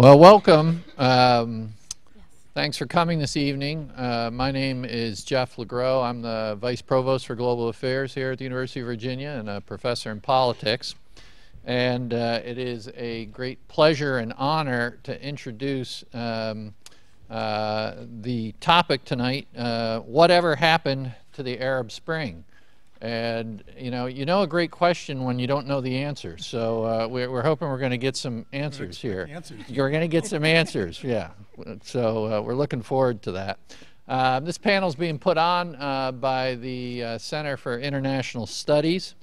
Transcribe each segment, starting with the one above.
Well, welcome. Um, thanks for coming this evening. Uh, my name is Jeff Legro. I'm the Vice Provost for Global Affairs here at the University of Virginia and a professor in politics. And uh, it is a great pleasure and honor to introduce um, uh, the topic tonight, uh, Whatever Happened to the Arab Spring? And you know, you know a great question when you don't know the answer. So uh, we're, we're, hoping we're going to get some answers here. Answers. You're going to get some answers, yeah. So uh, we're looking forward to that. Uh, this panel is being put on uh, by the uh, Center for International Studies.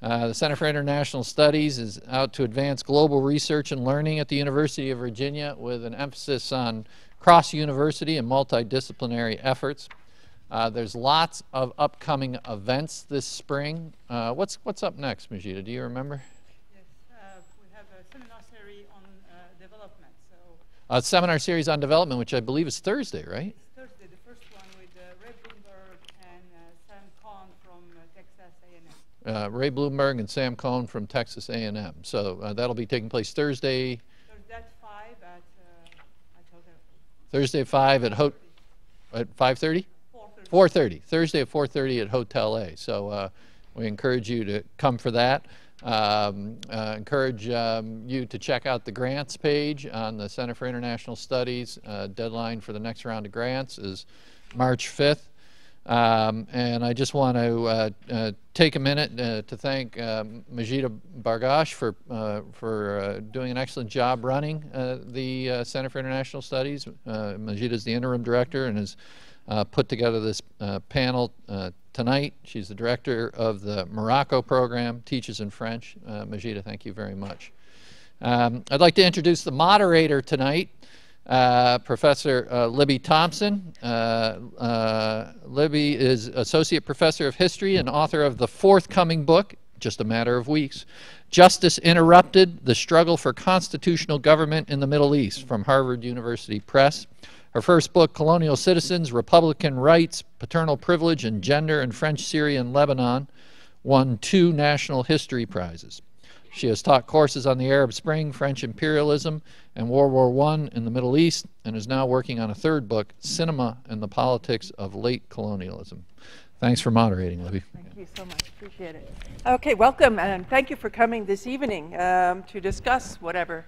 Uh, the Center for International Studies is out to advance global research and learning at the University of Virginia with an emphasis on cross-university and multidisciplinary efforts. Uh, there's lots of upcoming events this spring. Uh, what's what's up next, Majida? Do you remember? Yes, uh, we have a seminar series on uh, development. So a seminar series on development, which I believe is Thursday, right? Thursday, the first one with uh, Rae Blumberg and uh, Sam Cohn from Texas A&M. Rae Blumberg and Sam Cohn from Texas A&M. So that'll be taking place Thursday. Thursday at five at I told her. Thursday at five at Ho at 5:30. 4.30, Thursday at 4.30 at Hotel A. So uh, we encourage you to come for that. Um, uh, encourage um, you to check out the grants page on the Center for International Studies. Uh, deadline for the next round of grants is March 5th. Um, and I just want to uh, uh, take a minute uh, to thank um, Majida Bargach for, for doing an excellent job running the Center for International Studies. Majida is the interim director and is uh, put together this uh, panel uh, tonight. She's the director of the Morocco program, teaches in French. Uh, Majida, thank you very much. Um, I'd like to introduce the moderator tonight, uh, Professor Libby Thompson. Libby is Associate Professor of History and author of the forthcoming book, just a matter of weeks, Justice Interrupted, The Struggle for Constitutional Government in the Middle East from Harvard University Press. Her first book, Colonial Citizens, Republican Rights, Paternal Privilege, and Gender in French, Syria, and Lebanon, won two National History Prizes. She has taught courses on the Arab Spring, French imperialism, and World War I in the Middle East, and is now working on a third book, Cinema and the Politics of Late Colonialism. Thanks for moderating, Libby. Thank you so much. Appreciate it. Okay, welcome, and thank you for coming this evening um, to discuss whatever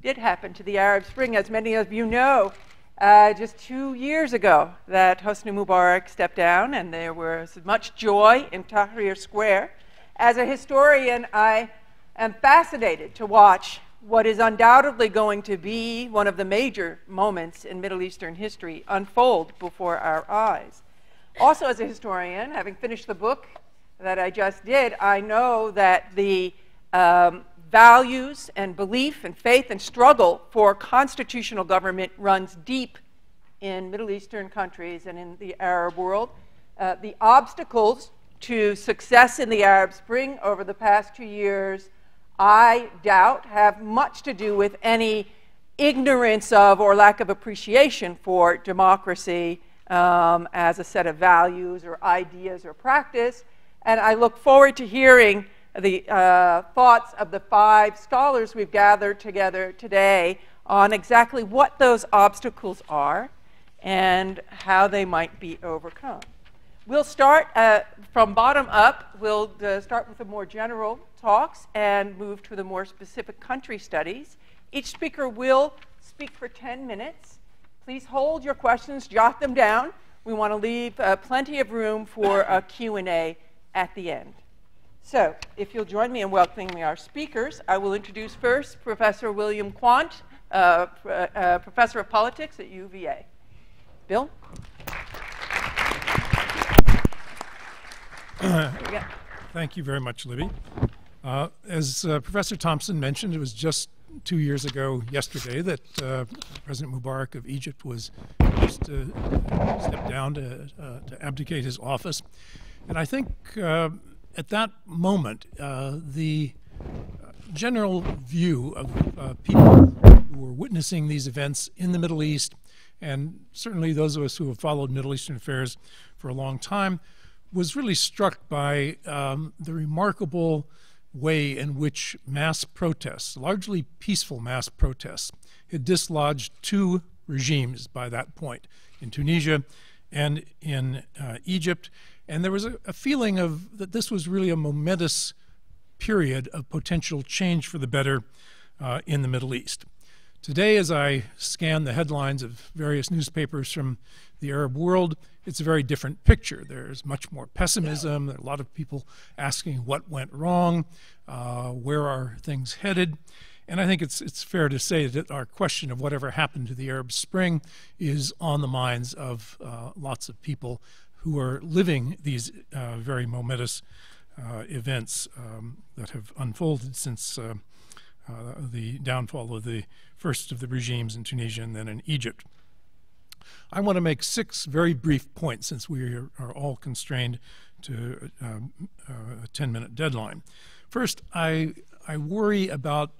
did happen to the Arab Spring. As many of you know, uh, just two years ago that Hosni Mubarak stepped down, and there was much joy in Tahrir Square. As a historian, I am fascinated to watch what is undoubtedly going to be one of the major moments in Middle Eastern history unfold before our eyes. Also, as a historian, having finished the book that I just did, I know that the um, values and belief and faith and struggle for constitutional government runs deep in Middle Eastern countries and in the Arab world. Uh, the obstacles to success in the Arab Spring over the past two years, I doubt, have much to do with any ignorance of or lack of appreciation for democracy um, as a set of values or ideas or practice. And I look forward to hearing the uh, thoughts of the five scholars we've gathered together today on exactly what those obstacles are and how they might be overcome. We'll start uh, from bottom up. We'll uh, start with the more general talks and move to the more specific country studies. Each speaker will speak for 10 minutes. Please hold your questions, jot them down. We want to leave uh, plenty of room for a Q&A at the end. So, if you'll join me in welcoming our speakers, I will introduce first Professor William Quandt, uh, uh, Professor of Politics at UVA. Bill? Thank you very much, Libby. Uh, as uh, Professor Thompson mentioned, it was just two years ago yesterday that uh, President Mubarak of Egypt was just to step down to, uh, to abdicate his office. And I think at that moment, uh, the general view of uh, people who were witnessing these events in the Middle East, and certainly those of us who have followed Middle Eastern affairs for a long time, was really struck by um, the remarkable way in which mass protests, largely peaceful mass protests, had dislodged two regimes by that point in Tunisia and in uh, Egypt. And there was a, a feeling of that this was really a momentous period of potential change for the better uh, in the Middle East. Today, as I scan the headlines of various newspapers from the Arab world, it's a very different picture. There's much more pessimism. There are a lot of people asking what went wrong, uh, where are things headed. And I think it's, it's fair to say that our question of whatever happened to the Arab Spring is on the minds of uh, lots of people who are living these uh, very momentous uh, events um, that have unfolded since uh, uh, the downfall of the first of the regimes in Tunisia and then in Egypt. I want to make six very brief points since we are, are all constrained to um, uh, a 10 minute deadline. First, I, I worry about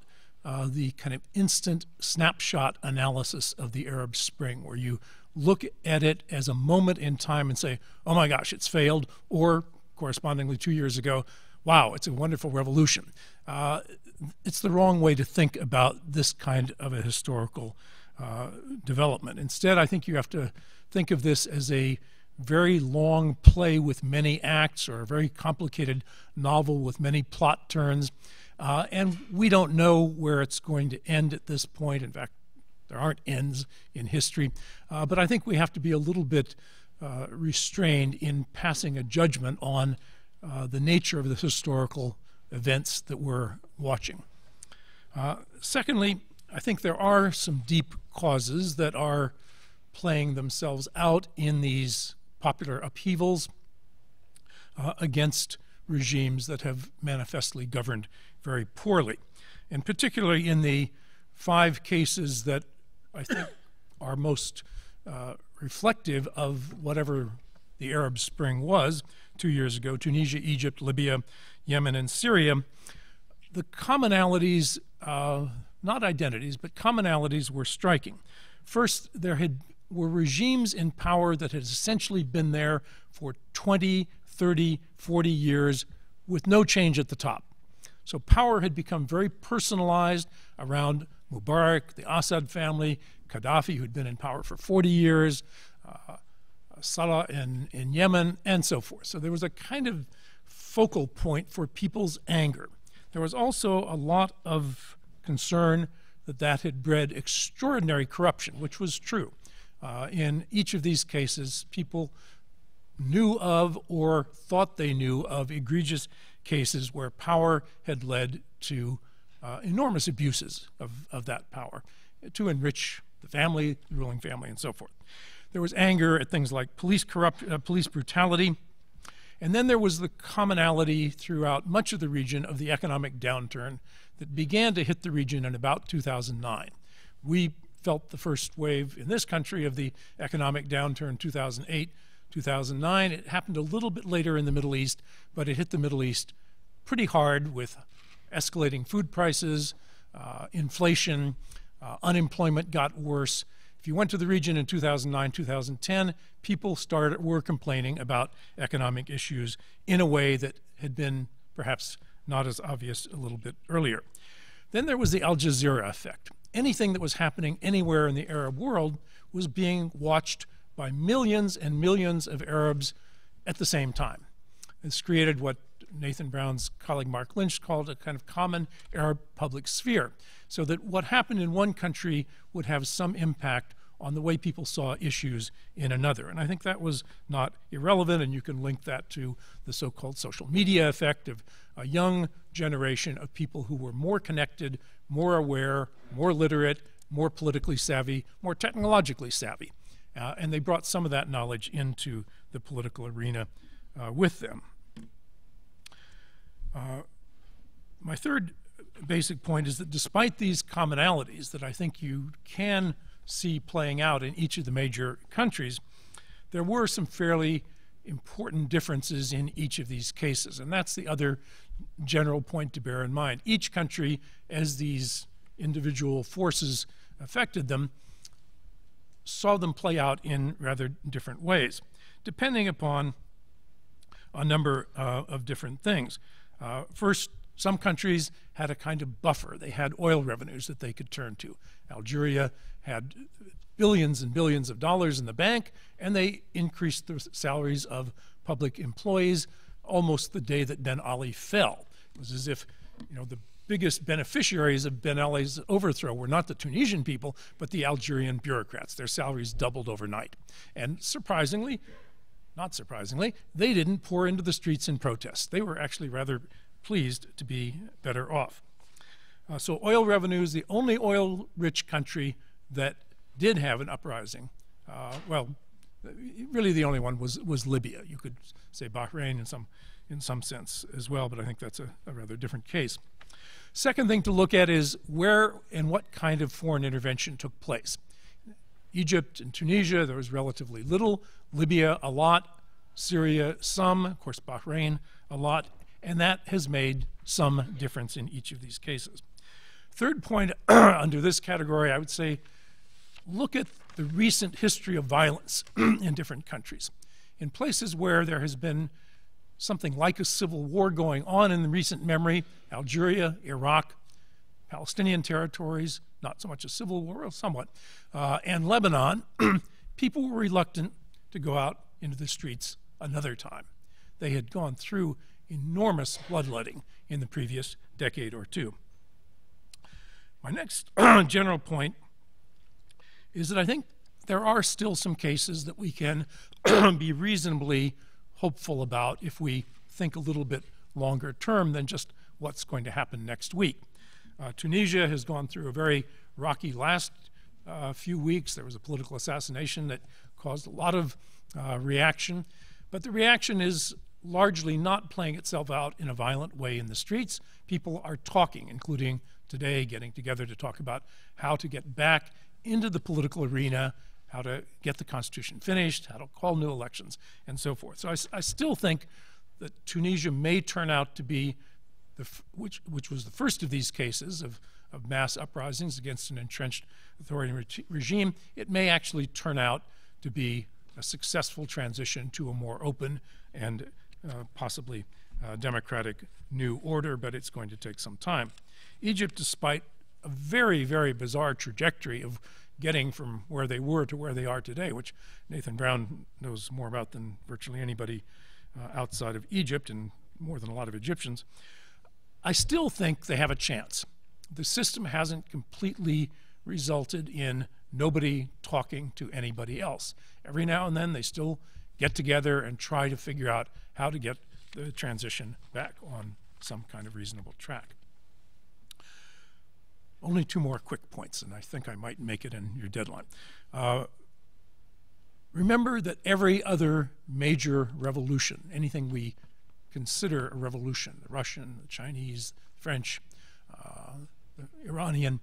uh, the kind of instant snapshot analysis of the Arab Spring, where you look at it as a moment in time and say, oh my gosh, it's failed, or correspondingly two years ago, wow, it's a wonderful revolution. Uh, it's the wrong way to think about this kind of a historical uh, development. Instead, I think you have to think of this as a very long play with many acts or a very complicated novel with many plot turns. Uh, and we don't know where it's going to end at this point. In fact, there aren't ends in history. Uh, but I think we have to be a little bit uh, restrained in passing a judgment on uh, the nature of the historical events that we're watching. Uh, secondly, I think there are some deep causes that are playing themselves out in these popular upheavals uh, against regimes that have manifestly governed very poorly. And particularly in the five cases that I think are most uh, reflective of whatever the Arab Spring was two years ago Tunisia, Egypt, Libya, Yemen, and Syria. The commonalities, uh, not identities, but commonalities were striking. First, there had, were regimes in power that had essentially been there for 20, 30, 40 years with no change at the top. So power had become very personalized around Mubarak, the Assad family, Gaddafi, who'd been in power for 40 years, uh, Saleh in, in Yemen, and so forth. So there was a kind of focal point for people's anger. There was also a lot of concern that that had bred extraordinary corruption, which was true. Uh, in each of these cases, people knew of or thought they knew of egregious cases where power had led to uh, enormous abuses of, of that power to enrich the family, the ruling family, and so forth. There was anger at things like police corrupt, uh, police brutality, and then there was the commonality throughout much of the region of the economic downturn that began to hit the region in about 2009. We felt the first wave in this country of the economic downturn 2008, 2009. It happened a little bit later in the Middle East, but it hit the Middle East pretty hard with escalating food prices, uh, inflation, uh, unemployment got worse. If you went to the region in 2009, 2010, people started were complaining about economic issues in a way that had been perhaps not as obvious a little bit earlier. Then there was the Al Jazeera effect. Anything that was happening anywhere in the Arab world was being watched by millions and millions of Arabs at the same time. This created what Nathan Brown's colleague Marc Lynch called a kind of common Arab public sphere, so that what happened in one country would have some impact on the way people saw issues in another. And I think that was not irrelevant, and you can link that to the so called social media effect of a young generation of people who were more connected, more aware, more literate, more politically savvy, more technologically savvy. Uh, and they brought some of that knowledge into the political arena uh, with them. Uh, my third basic point is that despite these commonalities that I think you can see playing out in each of the major countries, there were some fairly important differences in each of these cases. And that's the other general point to bear in mind. Each country, as these individual forces affected them, saw them play out in rather different ways, depending upon a number uh, of different things. Uh, first, Some countries had a kind of buffer. They had oil revenues that they could turn to. Algeria had billions and billions of dollars in the bank, and they increased the salaries of public employees almost the day that Ben Ali fell. It was as if, you know, the biggest beneficiaries of Ben Ali's overthrow were not the Tunisian people, but the Algerian bureaucrats. Their salaries doubled overnight. And surprisingly, not surprisingly, they didn't pour into the streets in protest. They were actually rather pleased to be better off. Uh, so oil revenues, the only oil-rich country that did have an uprising, uh, well, really the only one was, was Libya. You could say Bahrain in some, in some sense as well, but I think that's a, a rather different case. Second thing to look at is where and what kind of foreign intervention took place. Egypt and Tunisia, there was relatively little. Libya, a lot. Syria, some. Of course, Bahrain, a lot and that has made some difference in each of these cases. Third point under this category, I would say look at the recent history of violence in different countries. In places where there has been something like a civil war going on in the recent memory, Algeria, Iraq, Palestinian territories, not so much a civil war, somewhat, uh, and Lebanon, people were reluctant to go out into the streets another time. They had gone through enormous bloodletting in the previous decade or two. My next general point is that I think there are still some cases that we can be reasonably hopeful about if we think a little bit longer term than just what's going to happen next week. Uh, Tunisia has gone through a very rocky last uh, few weeks. There was a political assassination that caused a lot of uh, reaction, but the reaction is largely not playing itself out in a violent way in the streets. People are talking, including today getting together to talk about how to get back into the political arena, how to get the Constitution finished, how to call new elections, and so forth. So I, I still think that Tunisia may turn out to be, which, which was the first of these cases of, of mass uprisings against an entrenched authoritarian re regime, it may actually turn out to be a successful transition to a more open and uh, possibly uh, democratic new order, but it's going to take some time. Egypt, despite a very, very bizarre trajectory of getting from where they were to where they are today, which Nathan Brown knows more about than virtually anybody uh, outside of Egypt and more than a lot of Egyptians, I still think they have a chance. The system hasn't completely resulted in nobody talking to anybody else. Every now and then they still get together and try to figure out how to get the transition back on some kind of reasonable track. Only two more quick points, and I think I might make it in your deadline. Uh, remember that every other major revolution, anything we consider a revolution, the Russian, the Chinese, French, uh, the Iranian,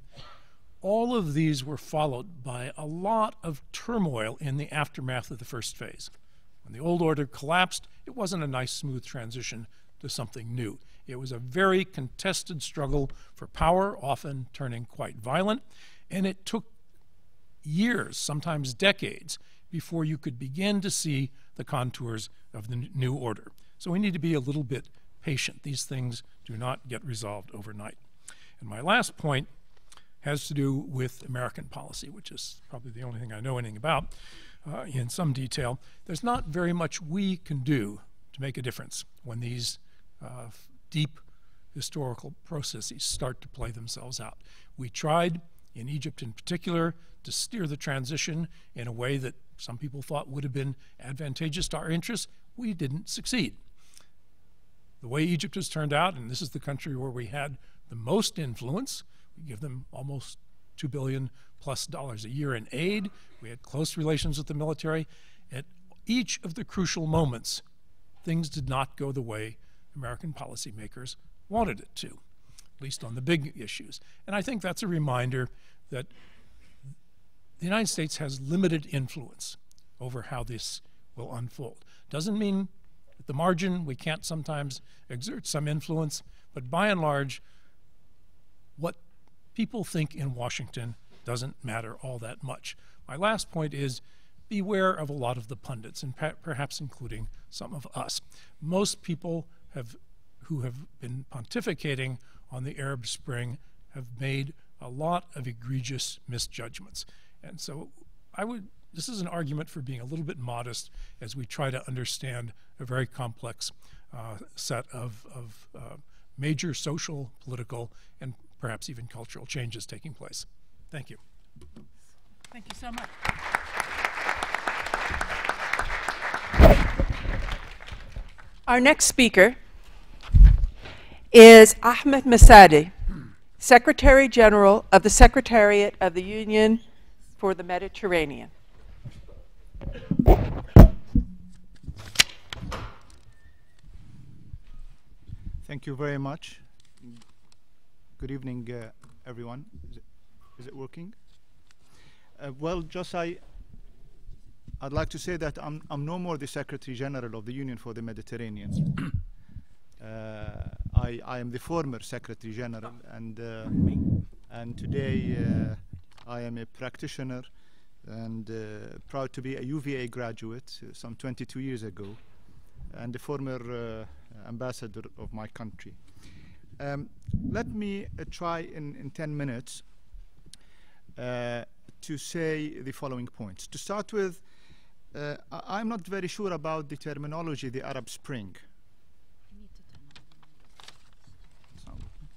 all of these were followed by a lot of turmoil in the aftermath of the first phase. When the old order collapsed, it wasn't a nice, smooth transition to something new. It was a very contested struggle for power, often turning quite violent, and it took years, sometimes decades, before you could begin to see the contours of the new order. So we need to be a little bit patient. These things do not get resolved overnight. And my last point has to do with American policy, which is probably the only thing I know anything about uh, in some detail. There's not very much we can do to make a difference when these uh, deep historical processes start to play themselves out. We tried, in Egypt in particular, to steer the transition in a way that some people thought would have been advantageous to our interests. We didn't succeed. The way Egypt has turned out, and this is the country where we had the most influence, we give them almost two billion plus dollars a year in aid. We had close relations with the military. At each of the crucial moments, things did not go the way American policymakers wanted it to, at least on the big issues. And I think that's a reminder that the United States has limited influence over how this will unfold. Doesn't mean at the margin we can't sometimes exert some influence, but by and large, what people think in Washington doesn't matter all that much. My last point is beware of a lot of the pundits, and perhaps including some of us. Most people have who have been pontificating on the Arab Spring have made a lot of egregious misjudgments. And so I would, this is an argument for being a little bit modest as we try to understand a very complex uh, set of, of uh, major social, political, and perhaps even cultural changes taking place. Thank you. Thank you so much. Our next speaker is Ahmad Masa'deh, Secretary General of the Secretariat of the Union for the Mediterranean. Thank you very much. Good evening, uh, everyone. Is it, is it working? Uh, well, just I, I'd like to say that I'm, I'm no more the Secretary General of the Union for the Mediterranean. uh, I, I am the former Secretary General, and uh, and today uh, I am a practitioner and uh, proud to be a UVA graduate uh, some 22 years ago, and the former uh, ambassador of my country. Um, let me uh, try in, in 10 minutes uh, to say the following points. To start with, uh, I- I'm not very sure about the terminology, the Arab Spring. It's not working.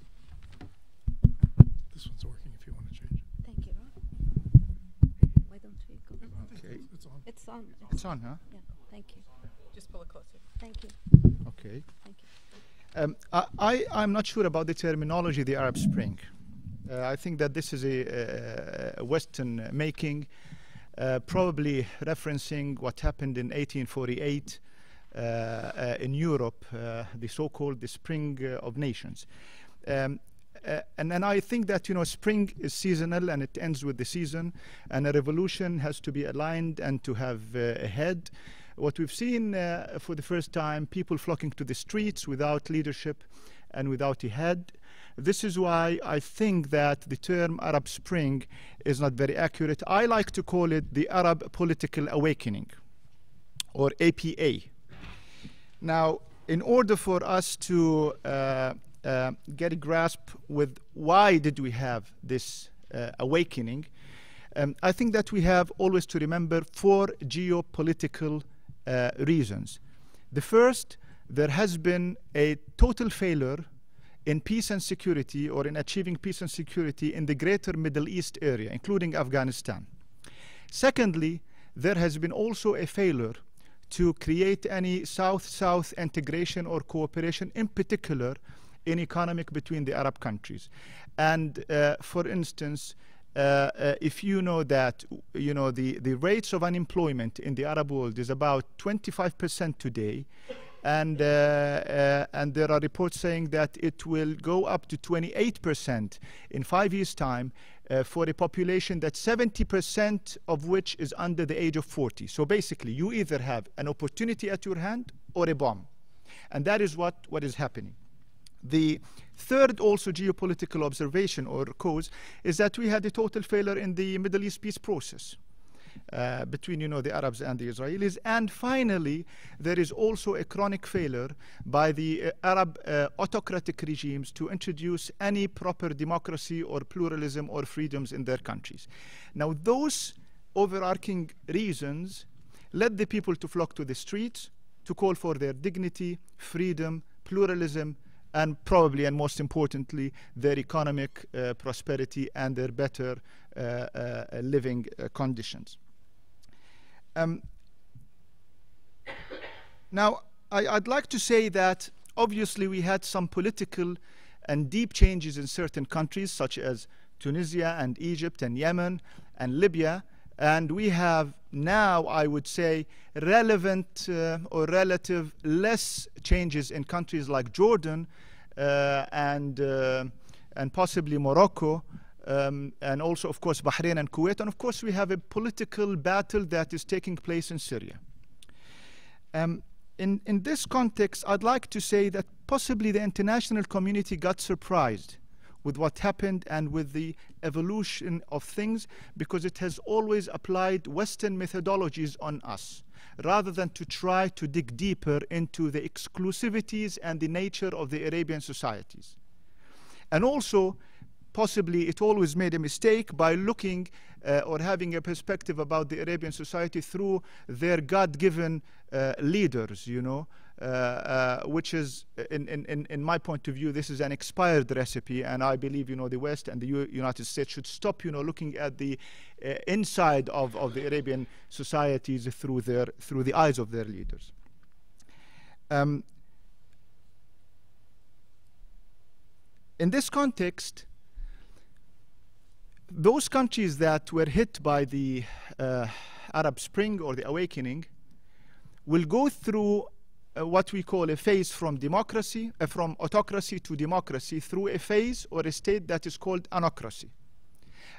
This one's working if you want to change. Thank you. Ron. Why don't we go? Okay. It's on. It's on. Huh? Yeah, thank you. Just pull it closer. Thank you. Okay. Thank you. Um, I, I, I'm not sure about the terminology, the Arab Spring. Uh, I think that this is a, a, a Western making, uh, probably referencing what happened in 1848 uh, uh, in Europe, uh, the so-called the Spring uh, of Nations. Um, uh, and then I think that you know spring is seasonal and it ends with the season, and a revolution has to be aligned and to have uh, a head. What we've seen uh, for the first time, people flocking to the streets without leadership and without a head. This is why I think that the term Arab Spring is not very accurate. I like to call it the Arab Political Awakening, or APA. Now, in order for us to uh, get a grasp with why did we have this uh, awakening, um, I think that we have always to remember four geopolitical uh, reasons. The first, there has been a total failure in peace and security or in achieving peace and security in the greater Middle East area, including Afghanistan. Secondly, there has been also a failure to create any South-South integration or cooperation, in particular in economic between the Arab countries. And uh, for instance, uh, uh, if you know that you know the, the rates of unemployment in the Arab world is about 25% today, and uh, uh, and there are reports saying that it will go up to 28% in five years' time uh, for a population that 70% of which is under the age of 40. So basically, you either have an opportunity at your hand or a bomb, and that is what what is happening. The third also geopolitical observation or cause is that we had a total failure in the Middle East peace process. Uh, between you know the Arabs and the Israelis, and finally there is also a chronic failure by the uh, Arab uh, autocratic regimes to introduce any proper democracy or pluralism or freedoms in their countries. Now those overarching reasons led the people to flock to the streets to call for their dignity, freedom, pluralism, and probably and most importantly, their economic uh, prosperity and their better uh, uh, living uh, conditions. Um, now, I, I'd like to say that obviously we had some political and deep changes in certain countries, such as Tunisia and Egypt and Yemen and Libya. And we have now, I would say, relevant uh, or relative less changes in countries like Jordan uh, and, uh, and possibly Morocco, um, and also, of course, Bahrain and Kuwait. And of course, we have a political battle that is taking place in Syria. Um, in, in this context, I'd like to say that possibly the international community got surprised with what happened and with the evolution of things because it has always applied Western methodologies on us rather than to try to dig deeper into the exclusivities and the nature of the Arabian societies. And also, possibly it always made a mistake by looking uh, or having a perspective about the Arabian society through their God-given uh, leaders, you know, which is, in, in, in my point of view, this is an expired recipe, and I believe, you know, the West and the U United States should stop, you know, looking at the uh, inside of, of the Arabian societies through their through the eyes of their leaders. Um, in this context, those countries that were hit by the uh, Arab Spring or the awakening will go through uh, what we call a phase from democracy, uh, from autocracy to democracy through a phase or a state that is called anocracy.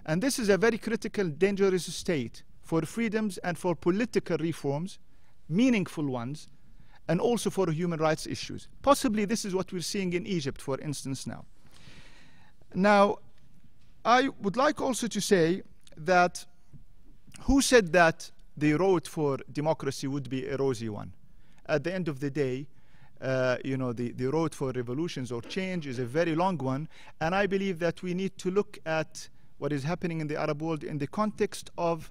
And this is a very critical, dangerous state for freedoms and for political reforms, meaningful ones, and also for human rights issues. Possibly this is what we're seeing in Egypt, for instance, now. Now, I would like also to say that who said that the road for democracy would be a rosy one? At the end of the day, uh, you know, the, the road for revolutions or change is a very long one. And I believe that we need to look at what is happening in the Arab world in the context of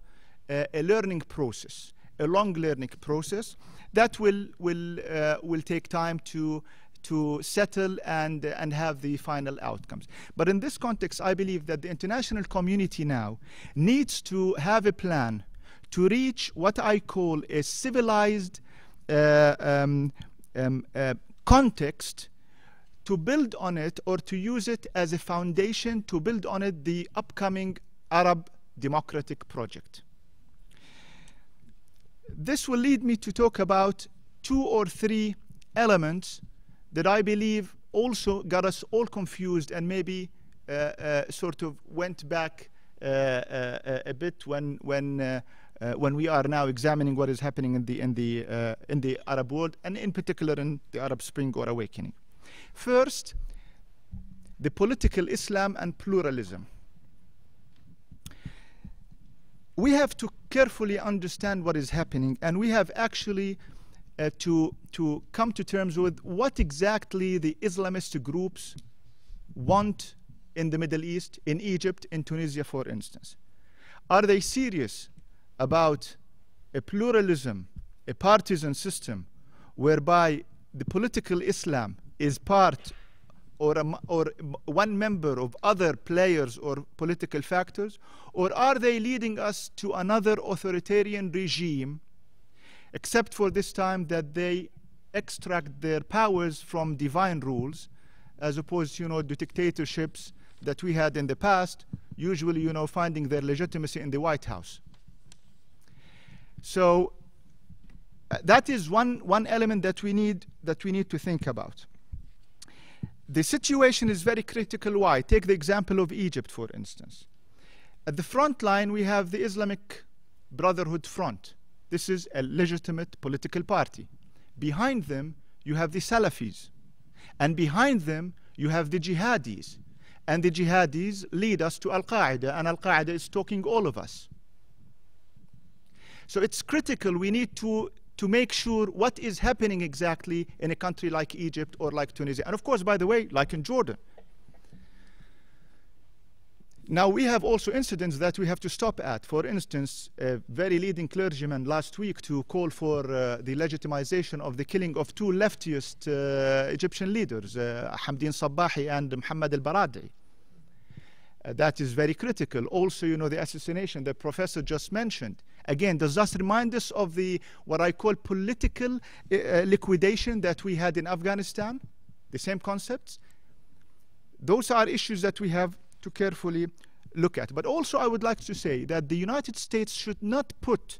uh, a learning process, a long learning process that will, will, uh, will take time to, to settle and, and have the final outcomes. But in this context, I believe that the international community now needs to have a plan to reach what I call a civilized um, um, uh, context to build on it or to use it as a foundation to build on it the upcoming Arab democratic project. This will lead me to talk about two or three elements that I believe also got us all confused and maybe uh, uh, sort of went back uh, uh a bit when, when, uh, uh, when we are now examining what is happening in the, in, the, in the Arab world and in particular in the Arab Spring or Awakening. First, the political Islam and pluralism. We have to carefully understand what is happening, and we have actually uh, to, to come to terms with what exactly the Islamist groups want in the Middle East, in Egypt, in Tunisia, for instance. Are they serious about a pluralism, a partisan system, whereby the political Islam is part or, a, or one member of other players or political factors? Or are they leading us to another authoritarian regime, except for this time that they extract their powers from divine rules, as opposed to, you know, the dictatorships that we had in the past, usually, you know, finding their legitimacy in the White House. So uh, that is one, one element that we need, that we need to think about. The situation is very critical. Why? Take the example of Egypt, for instance. At the front line, we have the Islamic Brotherhood Front. This is a legitimate political party. Behind them, you have the Salafis. And behind them, you have the jihadis. And the jihadis lead us to Al Qaeda, and Al Qaeda is stalking all of us. So it's critical. We need to to make sure what is happening exactly in a country like Egypt or like Tunisia. And of course, by the way, like in Jordan. Now, we have also incidents that we have to stop at. For instance, a very leading clergyman last week to call for uh, the legitimization of the killing of two leftist uh, Egyptian leaders, uh, Hamdin Sabahi and Muhammad ElBaradei. Uh, that is very critical. Also, you know, the assassination the professor just mentioned. Again, does that remind us of the what I call political uh, uh, liquidation that we had in Afghanistan? The same concepts? Those are issues that we have to carefully look at. But also, I would like to say that the United States should not put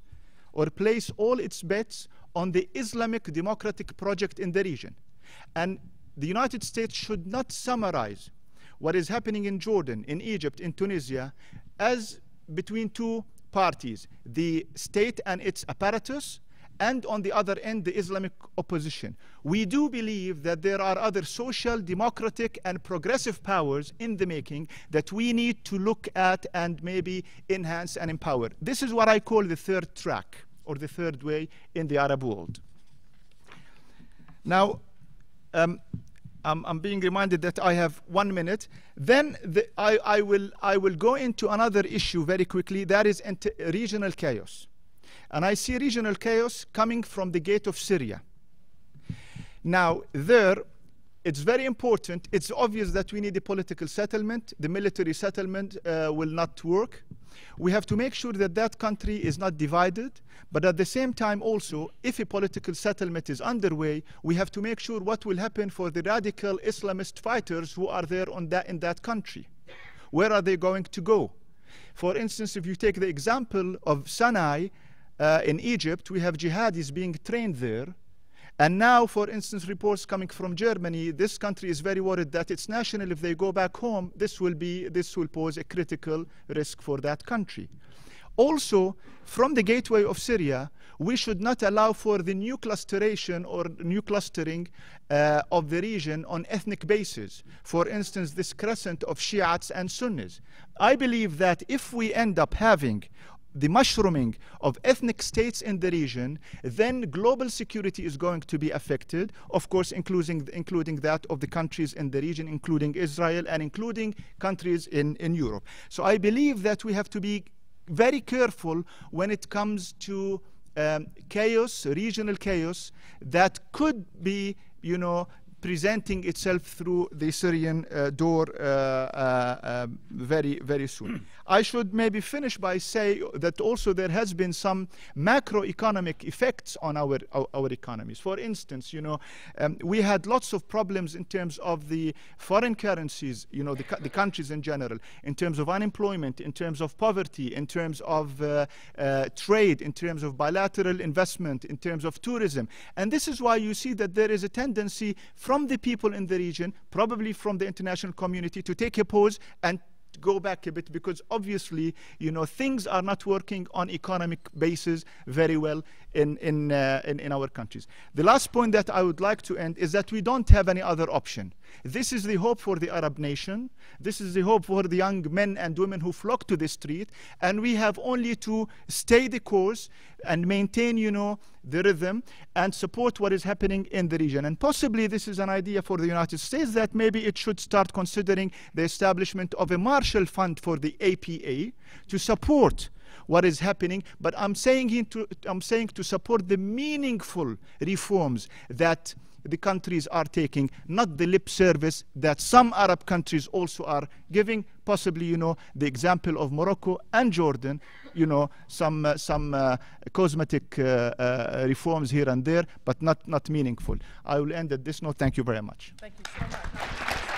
or place all its bets on the Islamic democratic project in the region. And the United States should not summarize what is happening in Jordan, in Egypt, in Tunisia, as between two parties, the state and its apparatus, and on the other end, the Islamic opposition. We do believe that there are other social, democratic, and progressive powers in the making that we need to look at and maybe enhance and empower. This is what I call the third track or the third way in the Arab world. Now, um, I'm, I'm, being reminded that I have one minute. Then the, I, I, will, I will go into another issue very quickly. That is regional chaos. And I see regional chaos coming from the gate of Syria. Now, there, it's very important. It's obvious that we need a political settlement. The military settlement uh, will not work. We have to make sure that that country is not divided, but at the same time also, if a political settlement is underway, we have to make sure what will happen for the radical Islamist fighters who are there that, in that country. Where are they going to go? For instance, if you take the example of Sinai uh, in Egypt, we have jihadis being trained there, and now, for instance, reports coming from Germany, this country is very worried that its national, if they go back home, this will, be, this will pose a critical risk for that country. Also, from the gateway of Syria, we should not allow for the new clusteration or new clustering uh, of the region on ethnic basis. For instance, this crescent of Shiites and Sunnis. I believe that if we end up having the mushrooming of ethnic states in the region, then global security is going to be affected, of course, including, including that of the countries in the region, including Israel and including countries in, in Europe. So I believe that we have to be very careful when it comes to um, chaos, regional chaos, that could be, you know, presenting itself through the Syrian uh, door uh, uh, um, very, very soon. I should maybe finish by say that also there has been some macroeconomic effects on our, our, our economies. For instance, you know, um, we had lots of problems in terms of the foreign currencies, you know, the, the countries in general, in terms of unemployment, in terms of poverty, in terms of uh, uh, trade, in terms of bilateral investment, in terms of tourism. And this is why you see that there is a tendency from the people in the region, probably from the international community, to take a pause and go back a bit because obviously, you know, things are not working on economic basis very well in, in, uh, in, in, our countries. The last point that I would like to end is that we don't have any other option. This is the hope for the Arab nation. This is the hope for the young men and women who flock to the street. And we have only to stay the course and maintain, you know, the rhythm and support what is happening in the region. And possibly this is an idea for the United States that maybe it should start considering the establishment of a Marshall Fund for the APA to support what is happening, but I'm saying, to, I'm saying to support the meaningful reforms that the countries are taking, not the lip service that some Arab countries also are giving. Possibly, you know, the example of Morocco and Jordan, you know, some, uh, some uh, cosmetic uh, uh reforms here and there, but not, not meaningful. I will end at this note. Thank you very much. Thank you so much.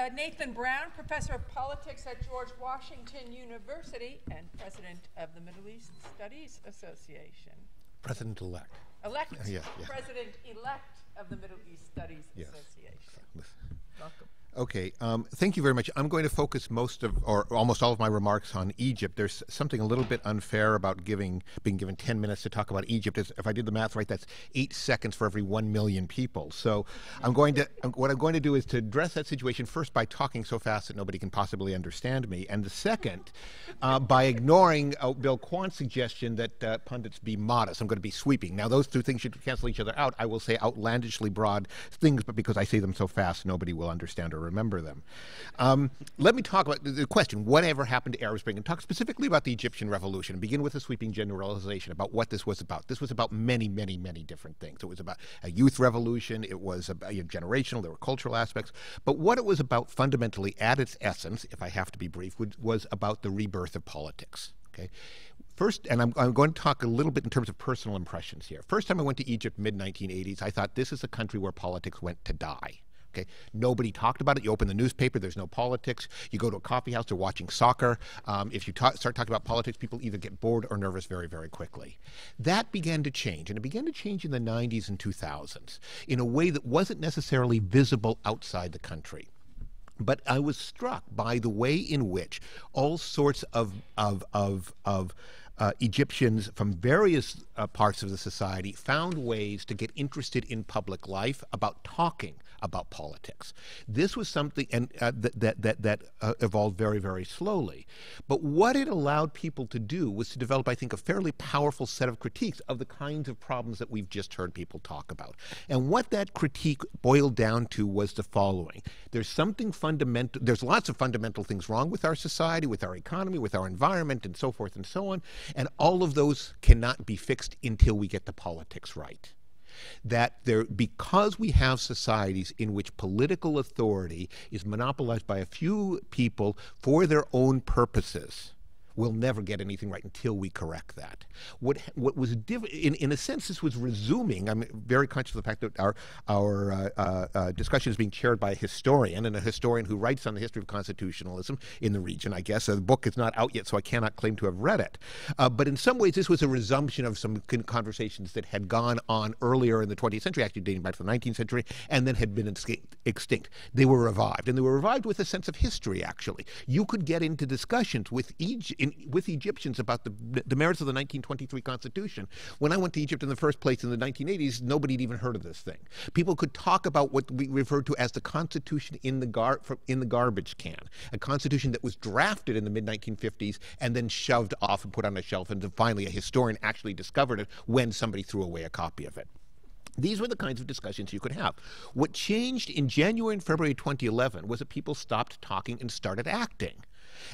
Uh, Nathan Brown, professor of politics at George Washington University and president of the Middle East Studies Association. President elect. Elect. Yeah, yeah. President elect of the Middle East Studies yes. Association. Welcome. Okay, um, thank you very much. I'm going to focus most of, or almost all of my remarks on Egypt. There's something a little bit unfair about giving, being given 10 minutes to talk about Egypt. If I did the math right, that's eight seconds for every one million people. So I'm going to, what I'm going to do is to address that situation first by talking so fast that nobody can possibly understand me, and the second uh, by ignoring uh, Bill Quandt's suggestion that uh, pundits be modest. I'm going to be sweeping. Now, those two things should cancel each other out. I will say outlandishly broad things, but because I say them so fast, nobody will understand or remember them. Um, let me talk about the question whatever happened to Arab Spring and talk specifically about the Egyptian revolution and begin with a sweeping generalization about what this was about. This was about many, many, many different things. It was about a youth revolution, it was about, you know, generational, there were cultural aspects. But what it was about fundamentally at its essence, if I have to be brief, was about the rebirth of politics. Okay. First, and I'm, I'm, going to talk a little bit in terms of personal impressions here. First time I went to Egypt, mid 1980s, I thought this is a country where politics went to die. Okay, nobody talked about it. You open the newspaper, there's no politics. You go to a coffee house, they're watching soccer. Um, if you ta- start talking about politics, people either get bored or nervous very, very quickly. That began to change, and it began to change in the 90s and 2000s in a way that wasn't necessarily visible outside the country. But I was struck by the way in which all sorts of of of of uh, Egyptians from various uh, parts of the society found ways to get interested in public life about talking about politics. This was something and uh, that that that, that uh, evolved very very slowly. But what it allowed people to do was to develop, I think, a fairly powerful set of critiques of the kinds of problems that we've just heard people talk about. And what that critique boiled down to was the following: There's something fundamental. There's lots of fundamental things wrong with our society, with our economy, with our environment, and so forth and so on. And all of those cannot be fixed until we get the politics right that there because we have societies in which political authority is monopolized by a few people for their own purposes we'll never get anything right until we correct that. What what was diff- in in a sense this was resuming. I'm very conscious of the fact that our our uh, uh, uh, discussion is being chaired by a historian and a historian who writes on the history of constitutionalism in the region. I guess Uh, the book is not out yet, so I cannot claim to have read it. Uh, but in some ways, this was a resumption of some conversations that had gone on earlier in the 20th century, actually dating back to the 19th century, and then had been extinct. They were revived, and they were revived with a sense of history. Actually, you could get into discussions with Egypt in, with Egyptians about the, the merits of the 1923 Constitution. When I went to Egypt in the first place in the 1980s, nobody had even heard of this thing. People could talk about what we referred to as the Constitution in the, gar- in the garbage can, a Constitution that was drafted in the mid 1950s and then shoved off and put on a shelf, and finally a historian actually discovered it when somebody threw away a copy of it. These were the kinds of discussions you could have. What changed in January and February 2011 was that people stopped talking and started acting.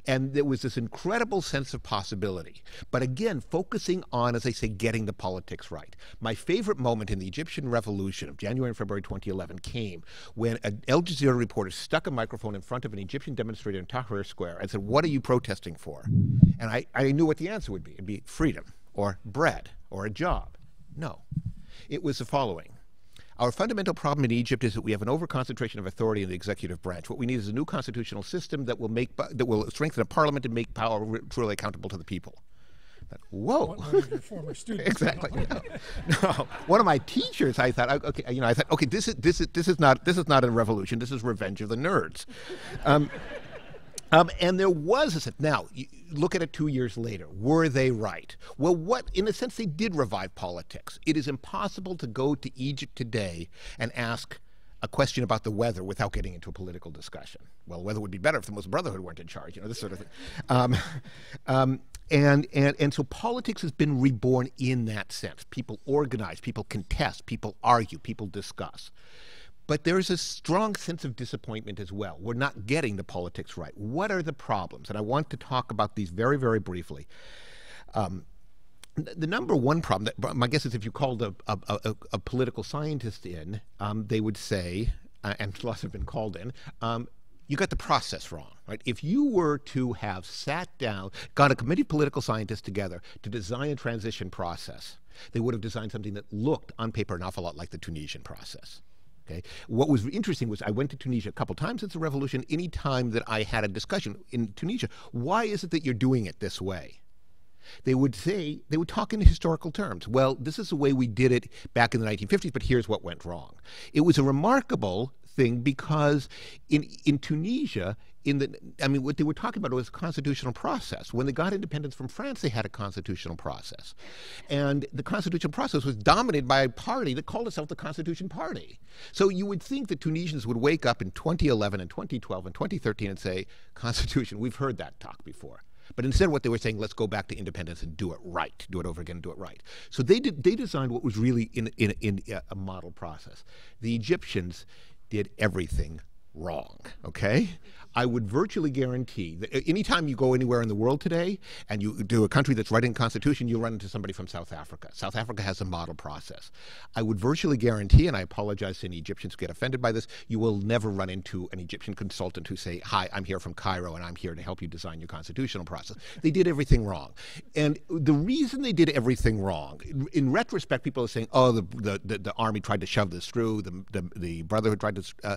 And there was this incredible sense of possibility. But again, focusing on, as I say, getting the politics right. My favorite moment in the Egyptian revolution of January and February 2011 came when an Al Jazeera reporter stuck a microphone in front of an Egyptian demonstrator in Tahrir Square and said, What are you protesting for? And I, I knew what the answer would be it'd be freedom, or bread, or a job. No. It was the following our fundamental problem in Egypt is that we have an overconcentration of authority in the executive branch. What we need is a new constitutional system that will make that will strengthen a parliament and make power truly accountable to the people. But, whoa! One of your former students. exactly. No. no. One of my teachers, I thought, okay, you know, I thought, okay, this is this is this is not this is not a revolution. This is revenge of the nerds. Um, um, and there was a now you look at it two years later. Were they right? Well, what in a sense they did revive politics. It is impossible to go to Egypt today and ask a question about the weather without getting into a political discussion. Well, weather would be better if the Muslim Brotherhood weren't in charge. You know this sort of thing. Um, um, and, and, and so politics has been reborn in that sense. People organize, people contest, people argue, people discuss. But there's a strong sense of disappointment as well. We're not getting the politics right. What are the problems? And I want to talk about these very, very briefly. Um, the number one problem, that, my guess is if you called a, a, a, a political scientist in, um, they would say, uh, and lots have been called in, um, you got the process wrong, right? If you were to have sat down, got a committee of political scientists together to design a transition process, they would have designed something that looked on paper an awful lot like the Tunisian process. Okay. What was interesting was I went to Tunisia a couple times since the revolution. Any time that I had a discussion in Tunisia, why is it that you're doing it this way? They would say, they would talk in historical terms. Well, this is the way we did it back in the 1950s, but here's what went wrong. It was a remarkable thing because in, in Tunisia, in the, I mean, what they were talking about was a constitutional process. When they got independence from France, they had a constitutional process. And the constitutional process was dominated by a party that called itself the Constitution Party. So you would think that Tunisians would wake up in 2011 and 2012 and 2013 and say, Constitution, we've heard that talk before. But instead, what they were saying, let's go back to independence and do it right, do it over again, do it right. So they did. They designed what was really in in, in uh, a model process. The Egyptians did everything wrong. Okay, I would virtually guarantee that anytime you go anywhere in the world today and you do a country that's writing a constitution, you'll run into somebody from South Africa. South Africa has a model process. I would virtually guarantee, and I apologize to any Egyptians who get offended by this, you will never run into an Egyptian consultant who say, "Hi, I'm here from Cairo and I'm here to help you design your constitutional process." They did everything wrong, and the reason they did everything wrong, in retrospect, people are saying, "Oh, the the, the, the army tried to shove this through. The the, the Brotherhood tried to." Uh,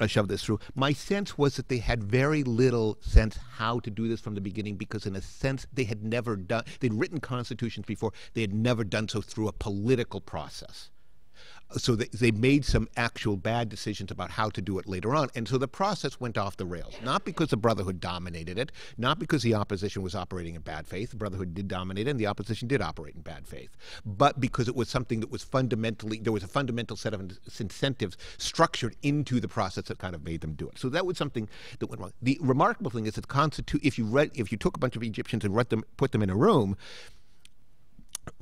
uh, shove this through. My sense was that they had very little sense how to do this from the beginning because, in a sense, they had never done, they'd written constitutions before, they had never done so through a political process. So they, they made some actual bad decisions about how to do it later on. And so the process went off the rails, not because the Brotherhood dominated it, not because the opposition was operating in bad faith. The Brotherhood did dominate it, and the opposition did operate in bad faith, but because it was something that was fundamentally, there was a fundamental set of incentives structured into the process that kind of made them do it. So that was something that went wrong. The remarkable thing is that constitu- if you read, if you took a bunch of Egyptians and them, put them in a room,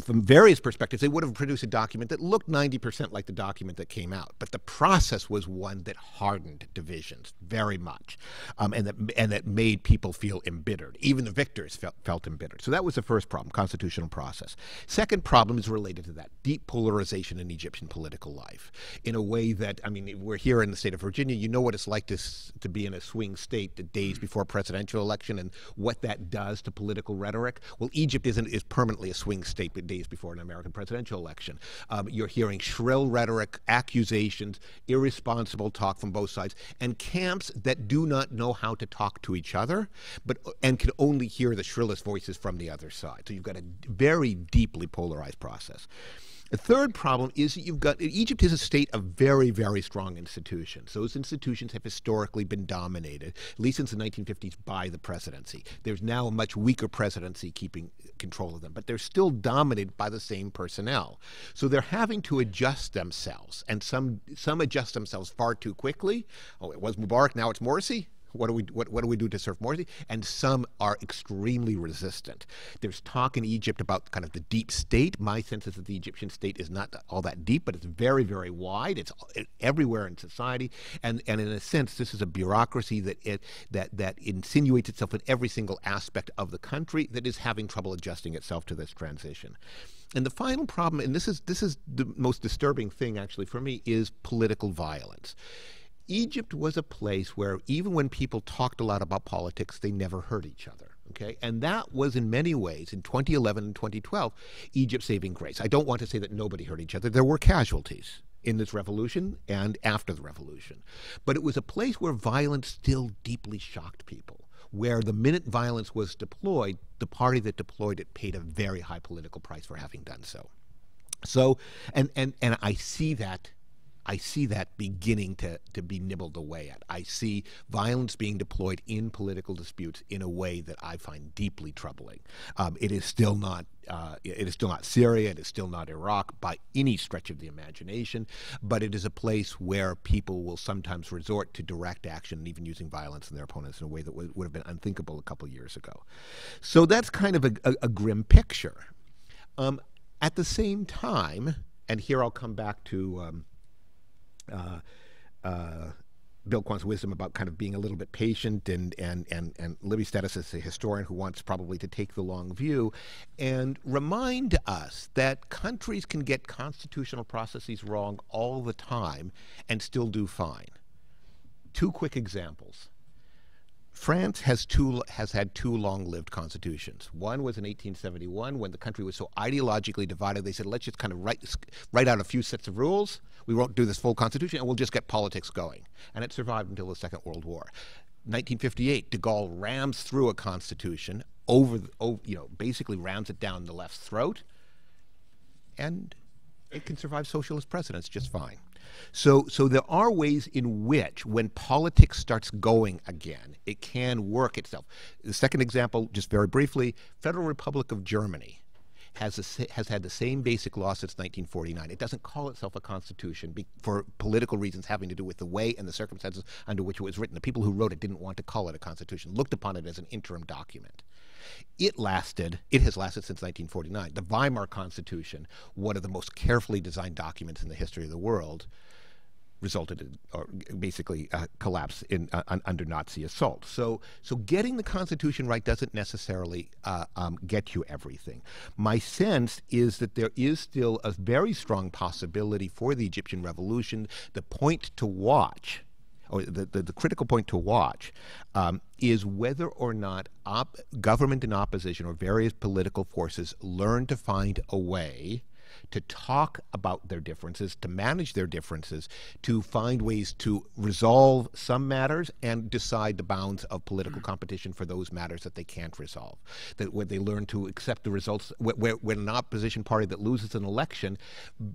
from various perspectives, they would have produced a document that looked 90% like the document that came out. But the process was one that hardened divisions very much um, and, that, and that made people feel embittered. Even the victors felt, felt embittered. So that was the first problem, constitutional process. Second problem is related to that deep polarization in Egyptian political life in a way that, I mean, we're here in the state of Virginia. You know what it's like to, to be in a swing state the days before a presidential election and what that does to political rhetoric. Well, Egypt isn't, is permanently a swing state days before an American presidential election. Um, you're hearing shrill rhetoric, accusations, irresponsible talk from both sides, and camps that do not know how to talk to each other, but and can only hear the shrillest voices from the other side. So you've got a very deeply polarized process. The third problem is that you've got Egypt is a state of very, very strong institutions. Those institutions have historically been dominated, at least since the 1950s, by the presidency. There's now a much weaker presidency keeping control of them, but they're still dominated by the same personnel. So they're having to adjust themselves, and some some adjust themselves far too quickly. Oh, it was Mubarak, now it's Morsi. What do we what, what do we do to serve Morsi? And some are extremely resistant. There's talk in Egypt about kind of the deep state. My sense is that the Egyptian state is not all that deep, but it's very very wide. It's everywhere in society, and and in a sense, this is a bureaucracy that it that that insinuates itself in every single aspect of the country that is having trouble adjusting itself to this transition. And the final problem, and this is this is the most disturbing thing actually for me, is political violence. Egypt was a place where even when people talked a lot about politics, they never hurt each other. Okay, and that was in many ways in 2011 and 2012 Egypt's saving grace. I don't want to say that nobody hurt each other. There were casualties in this revolution and after the revolution, but it was a place where violence still deeply shocked people. Where the minute violence was deployed, the party that deployed it paid a very high political price for having done so. So, and and and I see that I see that beginning to, to be nibbled away at. I see violence being deployed in political disputes in a way that I find deeply troubling. Um, it is still not uh, it is still not Syria, it is still not Iraq by any stretch of the imagination, but it is a place where people will sometimes resort to direct action and even using violence in their opponents in a way that would, would have been unthinkable a couple years ago. So that's kind of a, a, a grim picture. Um, at the same time, and here I'll come back to um, uh, uh, Bill Quandt's wisdom about kind of being a little bit patient and and and and Libby's status as a historian who wants probably to take the long view and remind us that countries can get constitutional processes wrong all the time and still do fine. Two quick examples. France has two has had two long-lived constitutions. One was in 1871 when the country was so ideologically divided. They said, "Let's just kind of write write out a few sets of rules. We won't do this full constitution, and we'll just get politics going." And it survived until the Second World War. 1958, De Gaulle rams through a constitution over, the, over you know, basically rams it down the left's throat, and it can survive socialist presidents just fine. So, so there are ways in which, when politics starts going again, it can work itself. The second example, just very briefly, Federal Republic of Germany has, a, has had the same basic law since 1949. It doesn't call itself a constitution be, for political reasons having to do with the way and the circumstances under which it was written. The people who wrote it didn't want to call it a constitution, looked upon it as an interim document. It lasted, it has lasted since 1949. The Weimar Constitution, one of the most carefully designed documents in the history of the world, resulted in, or basically uh, collapse in uh, under Nazi assault. So, so getting the Constitution right doesn't necessarily uh, um, get you everything. My sense is that there is still a very strong possibility for the Egyptian revolution. The point to watch. Or the, the, the critical point to watch um, is whether or not op- government and opposition or various political forces learn to find a way to talk about their differences, to manage their differences, to find ways to resolve some matters and decide the bounds of political competition for those matters that they can't resolve. That when they learn to accept the results, where, when an opposition party that loses an election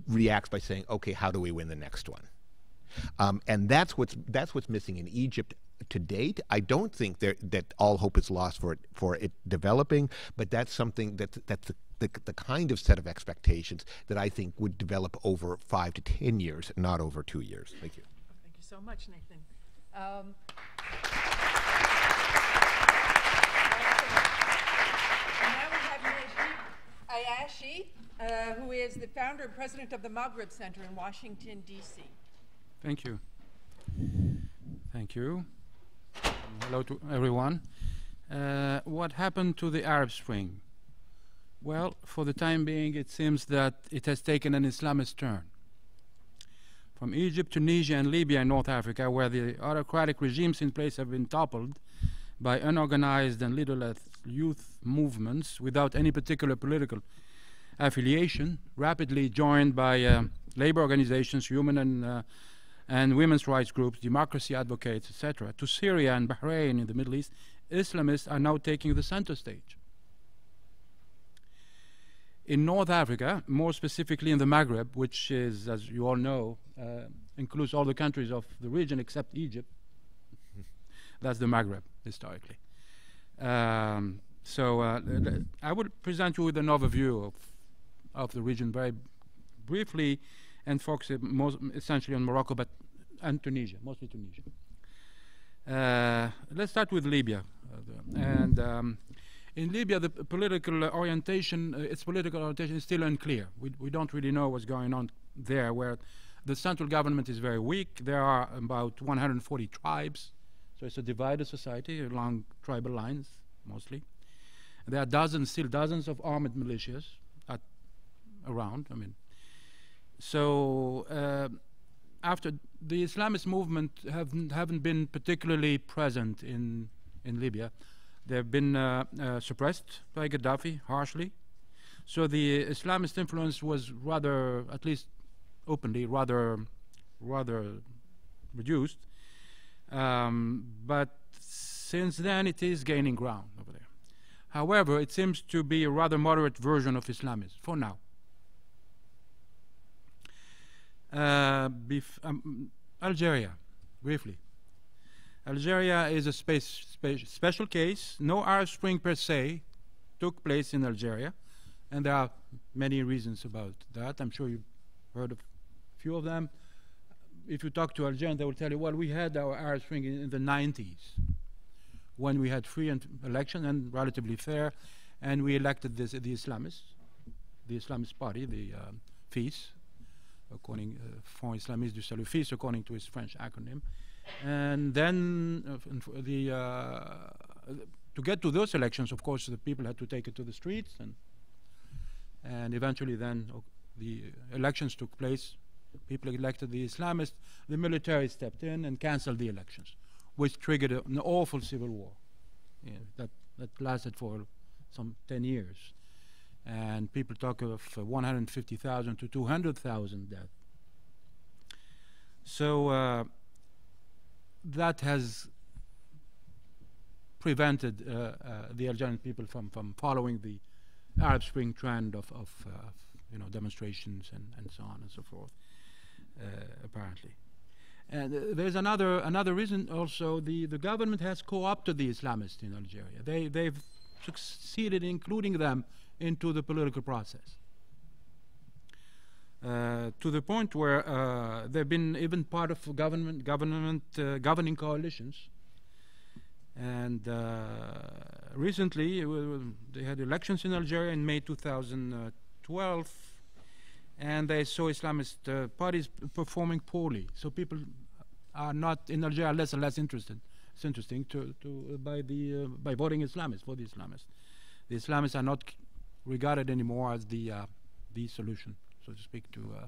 reacts by saying, okay, how do we win the next one? Um, and that's what's that's what's missing in Egypt to date. I don't think there, that all hope is lost for it for it developing, but that's something that that's the, the, the kind of set of expectations that I think would develop over five to ten years, not over two years. Thank you. Thank you so much, Nathan. Um, and now we have Nejib Ayachi, uh, who is the founder and president of the Maghreb Center in Washington, D.C. Thank you. Thank you. Hello to everyone. Uh, what happened to the Arab Spring? Well, for the time being, it seems that it has taken an Islamist turn. From Egypt, Tunisia, and Libya in North Africa, where the autocratic regimes in place have been toppled by unorganized and leaderless youth movements without any particular political affiliation, rapidly joined by uh, labor organizations, human and uh, and women's rights groups, democracy advocates, etc., to Syria and Bahrain in the Middle East, Islamists are now taking the center stage. In North Africa, more specifically in the Maghreb, which is, as you all know, uh, includes all the countries of the region except Egypt, that's the Maghreb historically. Um, so uh, I would present you with an overview of, of the region very briefly and focus essentially on Morocco, but and Tunisia, mostly Tunisia. Uh, let's start with Libya, uh, and um, in Libya, the political orientation, uh, its political orientation is still unclear. We, we don't really know what's going on there, where the central government is very weak. There are about 140 tribes, so it's a divided society along tribal lines, mostly. There are dozens, still dozens of armed militias at, around. I mean, so uh, after the Islamist movement haven't, haven't been particularly present in, in Libya, they've been uh, uh, suppressed by Gaddafi harshly. So the Islamist influence was rather, at least openly, rather, rather reduced. Um, but since then, it is gaining ground over there. However, it seems to be a rather moderate version of Islamism for now. Uh, um, Algeria, briefly. Algeria is a space, spe- special case. No Arab Spring per se took place in Algeria, and there are many reasons about that. I'm sure you've heard of a few of them. If you talk to Algerians, they will tell you, well, we had our Arab Spring in, in the 90s when we had free and election and relatively fair, and we elected this, the Islamists, the Islamist party, the um, FIS, according uh, Islamiste du Salut FIS, according to its French acronym. And then uh, the uh, to get to those elections, of course, the people had to take it to the streets, and and eventually then the elections took place. People elected the Islamists. The military stepped in and canceled the elections, which triggered an awful civil war yeah, that that lasted for some 10 years and people talk of uh, 150,000 to 200,000 deaths. So uh, that has prevented uh, uh, the Algerian people from, from following the Arab Spring trend of, of uh, you know demonstrations and, and so on and so forth. Uh, apparently, and there's another another reason also. The the government has co-opted the Islamists in Algeria. They they've succeeded in including them into the political process. Uh, to the point where uh, they've been even part of government, government uh, governing coalitions. And uh, recently, uh, they had elections in Algeria in May 2012, and they saw Islamist uh, parties performing poorly. So people are not in Algeria less and less interested. It's interesting to, to by the uh, by voting Islamists for the Islamists. The Islamists are not regarded anymore as the uh, the solution, so to speak, to uh,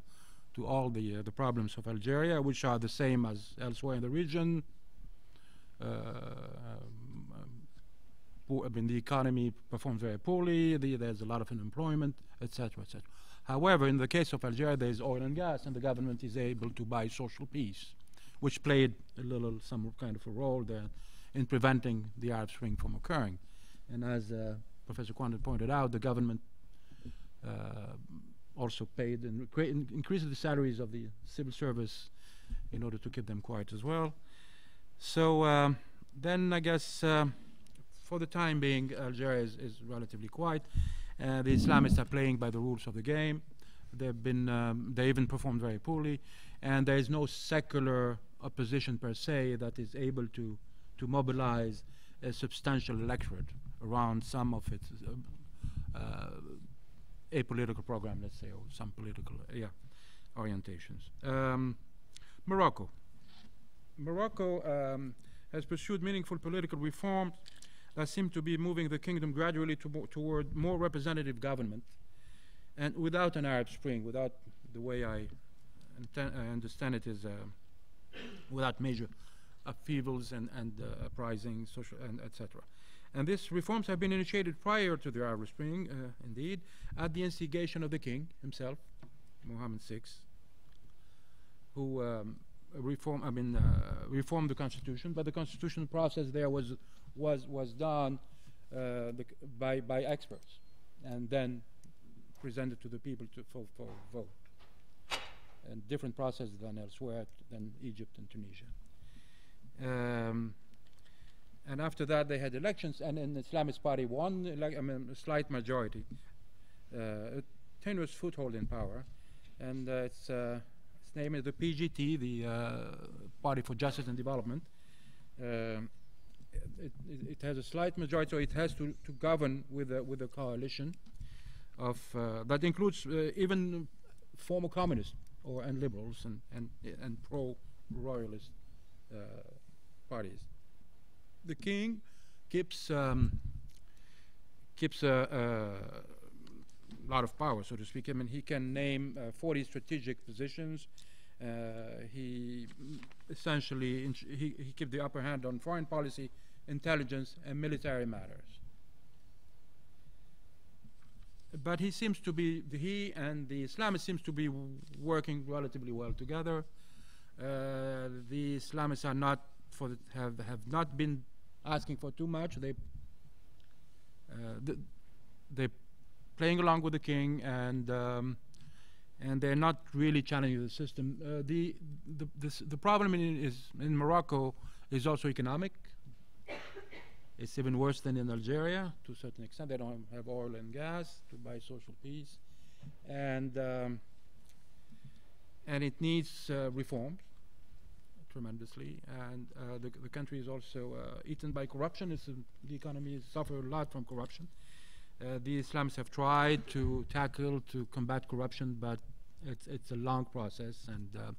to all the uh, the problems of Algeria, which are the same as elsewhere in the region. Uh, um, um, I mean, the economy performs very poorly. The, there's a lot of unemployment, etc., etc. However, in the case of Algeria, there is oil and gas, and the government is able to buy social peace, which played a little, some kind of a role there in preventing the Arab Spring from occurring. And as uh, Professor Quanten pointed out, the government uh, also paid and in- the salaries of the civil service in order to keep them quiet as well. So um, then I guess um, for the time being, Algeria is, is relatively quiet. Uh, the Islamists are playing by the rules of the game. They've been, um, they even performed very poorly, and there is no secular opposition per se that is able to to mobilize a substantial electorate around some of its uh, uh, apolitical program, let's say, or some political yeah, orientations. Um, Morocco. Morocco um, has pursued meaningful political reforms that seem to be moving the kingdom gradually to toward more representative government, and without an Arab Spring, without the way I, I understand it is, uh, without major upheavals and, and uh, uprisings, social, and etc. And these reforms have been initiated prior to the Arab Spring, uh, indeed, at the instigation of the king himself, Mohammed VI, who um, reform, I mean, uh, reformed the constitution. But the constitutional process there was was was done uh, by by experts, and then presented to the people to, for for vote. And different process than elsewhere, than Egypt and Tunisia. Um, and after that, they had elections, and an Islamist party won, I mean, a slight majority, uh, a tenuous foothold in power, and uh, its, uh, its name is the PJD, the uh, Party for Justice and Development. Um, it, it, it has a slight majority, so it has to, to govern with a, with a coalition of uh, that includes uh, even former communists or and liberals and and, and pro-royalist uh, parties. The king keeps um, keeps a, a lot of power, so to speak. I mean, he can name uh, 40 strategic positions. Uh, he essentially he, he kept the upper hand on foreign policy, intelligence, and military matters. But he seems to be he and the Islamists seems to be working relatively well together. Uh, the Islamists are not for have have not been asking for too much. They uh, th- they playing along with the king and um, and they're not really challenging the system. Uh, the the this, the problem in, is in Morocco is also economic. It's even worse than in Algeria to a certain extent. They don't have oil and gas to buy social peace, and um, and it needs uh, reforms tremendously. And uh, the, the country is also uh, eaten by corruption. It's, um, the economy suffers a lot from corruption. Uh, the Islamists have tried to tackle, to combat corruption, but it's, it's a long process, and, uh,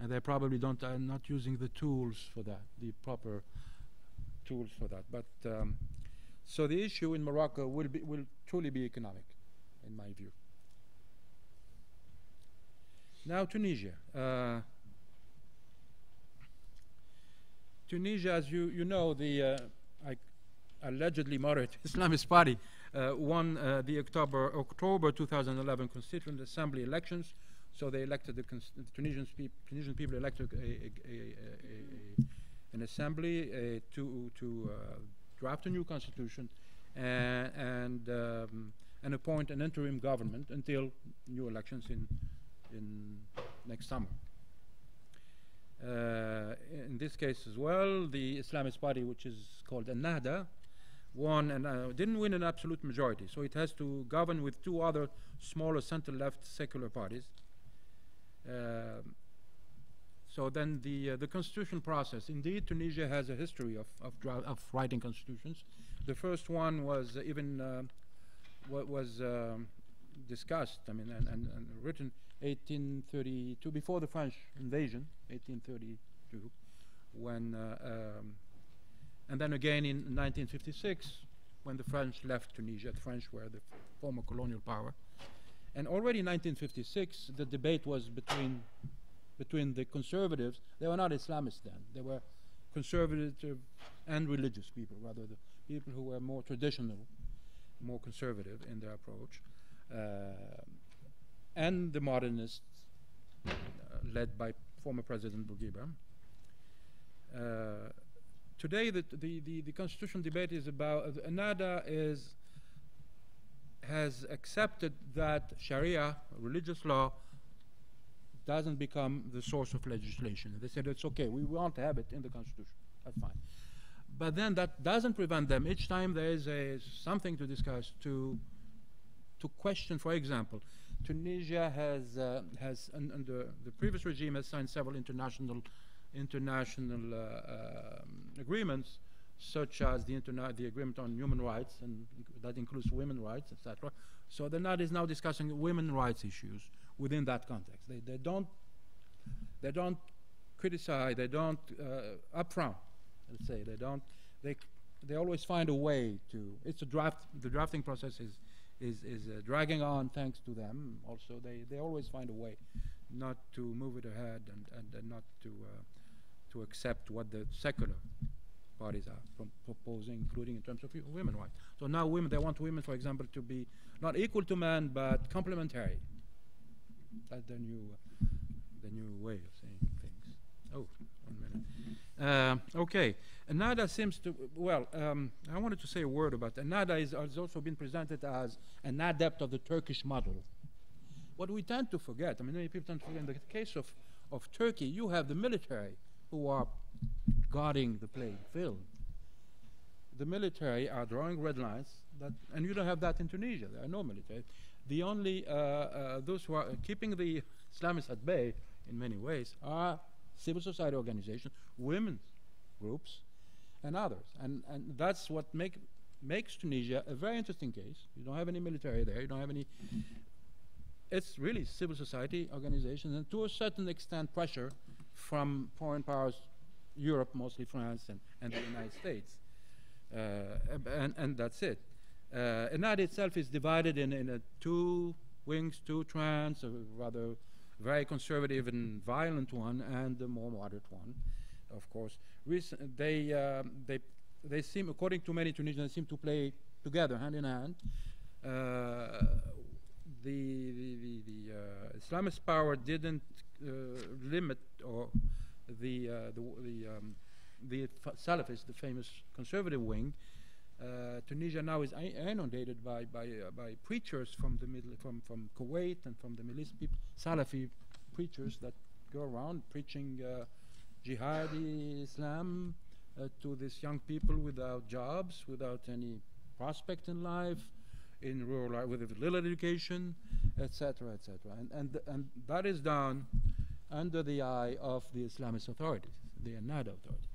and they probably don't, are not using the tools for that, the proper tools for that. But um, so the issue in Morocco will, be, will truly be economic, in my view. Now, Tunisia. Uh, Tunisia, as you, you know, the uh, allegedly moderate Islamist party uh, won uh, the October, October 2011 Constituent Assembly elections. So they elected the, the Tunisian, Tunisian people elected a, a, a, an assembly uh, to, to uh, draft a new constitution and, and, um, and appoint an interim government until new elections in, in next summer. Uh, in this case as well, the Islamist party, which is called Ennahda, won and uh, didn't win an absolute majority. So it has to govern with two other smaller center-left secular parties. Um, so then the uh, the constitutional process. Indeed, Tunisia has a history of of, of writing constitutions. The first one was uh, even uh, wa- was um, discussed. I mean, and, and, and written 1832 before the French invasion, 1832, when uh, um, and then again in 1956 when the French left Tunisia. The French were the former colonial power, and already in 1956 the debate was between between the conservatives. They were not Islamists then. They were conservative and religious people, rather the people who were more traditional, more conservative in their approach. Uh, and the modernists, uh, led by former President Bourguiba. Uh, today, the, the, the, the constitutional debate is about, uh, Nahda is, has accepted that Sharia, religious law, doesn't become the source of legislation. They said it's okay, we want to have it in the Constitution. That's fine. But then that doesn't prevent them, each time there is a, something to discuss, to, to question, for example, Tunisia has, uh, has un, under the previous regime has signed several international, international uh, um, agreements, such as the, the agreement on human rights, and that includes women's rights, etc. So the Nahda is now discussing women rights issues within that context. They, they don't they don't criticize, they don't uh, upfront, let's say, they don't, they, they always find a way to, it's a draft, the drafting process is, is, is uh, dragging on thanks to them. Also, they, they always find a way not to move it ahead and, and, and not to, uh, to accept what the secular parties are proposing, including in terms of women rights. So now women, they want women, for example, to be not equal to men, but complementary. That's the new, uh, the new way of saying things. Oh, one minute. Uh, okay, Nahda seems to, well, um, I wanted to say a word about. Nahda is, has also been presented as an adept of the Turkish model. What we tend to forget, I mean, many people tend to forget, in the case of, of Turkey, you have the military who are guarding the playing field. The military are drawing red lines, that, and you don't have that in Tunisia. There are no military. The only, uh, uh, those who are keeping the Islamists at bay in many ways are civil society organizations, women's groups, and others. And, and that's what make, makes Tunisia a very interesting case. You don't have any military there, you don't have any. It's really civil society organizations, and to a certain extent, pressure from foreign powers, Europe, mostly France, and, and the United States. Uh, and, and that's it. Uh, Ennahda itself is divided in, in two wings, two trends, a rather very conservative and violent one, and a more moderate one, of course. Recent, they, um, they, they seem, according to many Tunisians, seem to play together, hand in hand. Uh, the the, the, the uh, Islamist power didn't uh, limit or the uh, the the, um, the Salafists, the famous conservative wing. Uh, Tunisia now is inundated by by uh, by preachers from the middle from from Kuwait and from the Middle East people, Salafi preachers that go around preaching jihadi Islam to these young people without jobs, without any prospect in life in rural life with little education, etc., etc. And, and, and that is done under the eye of the Islamist authorities, the Ennahda authority.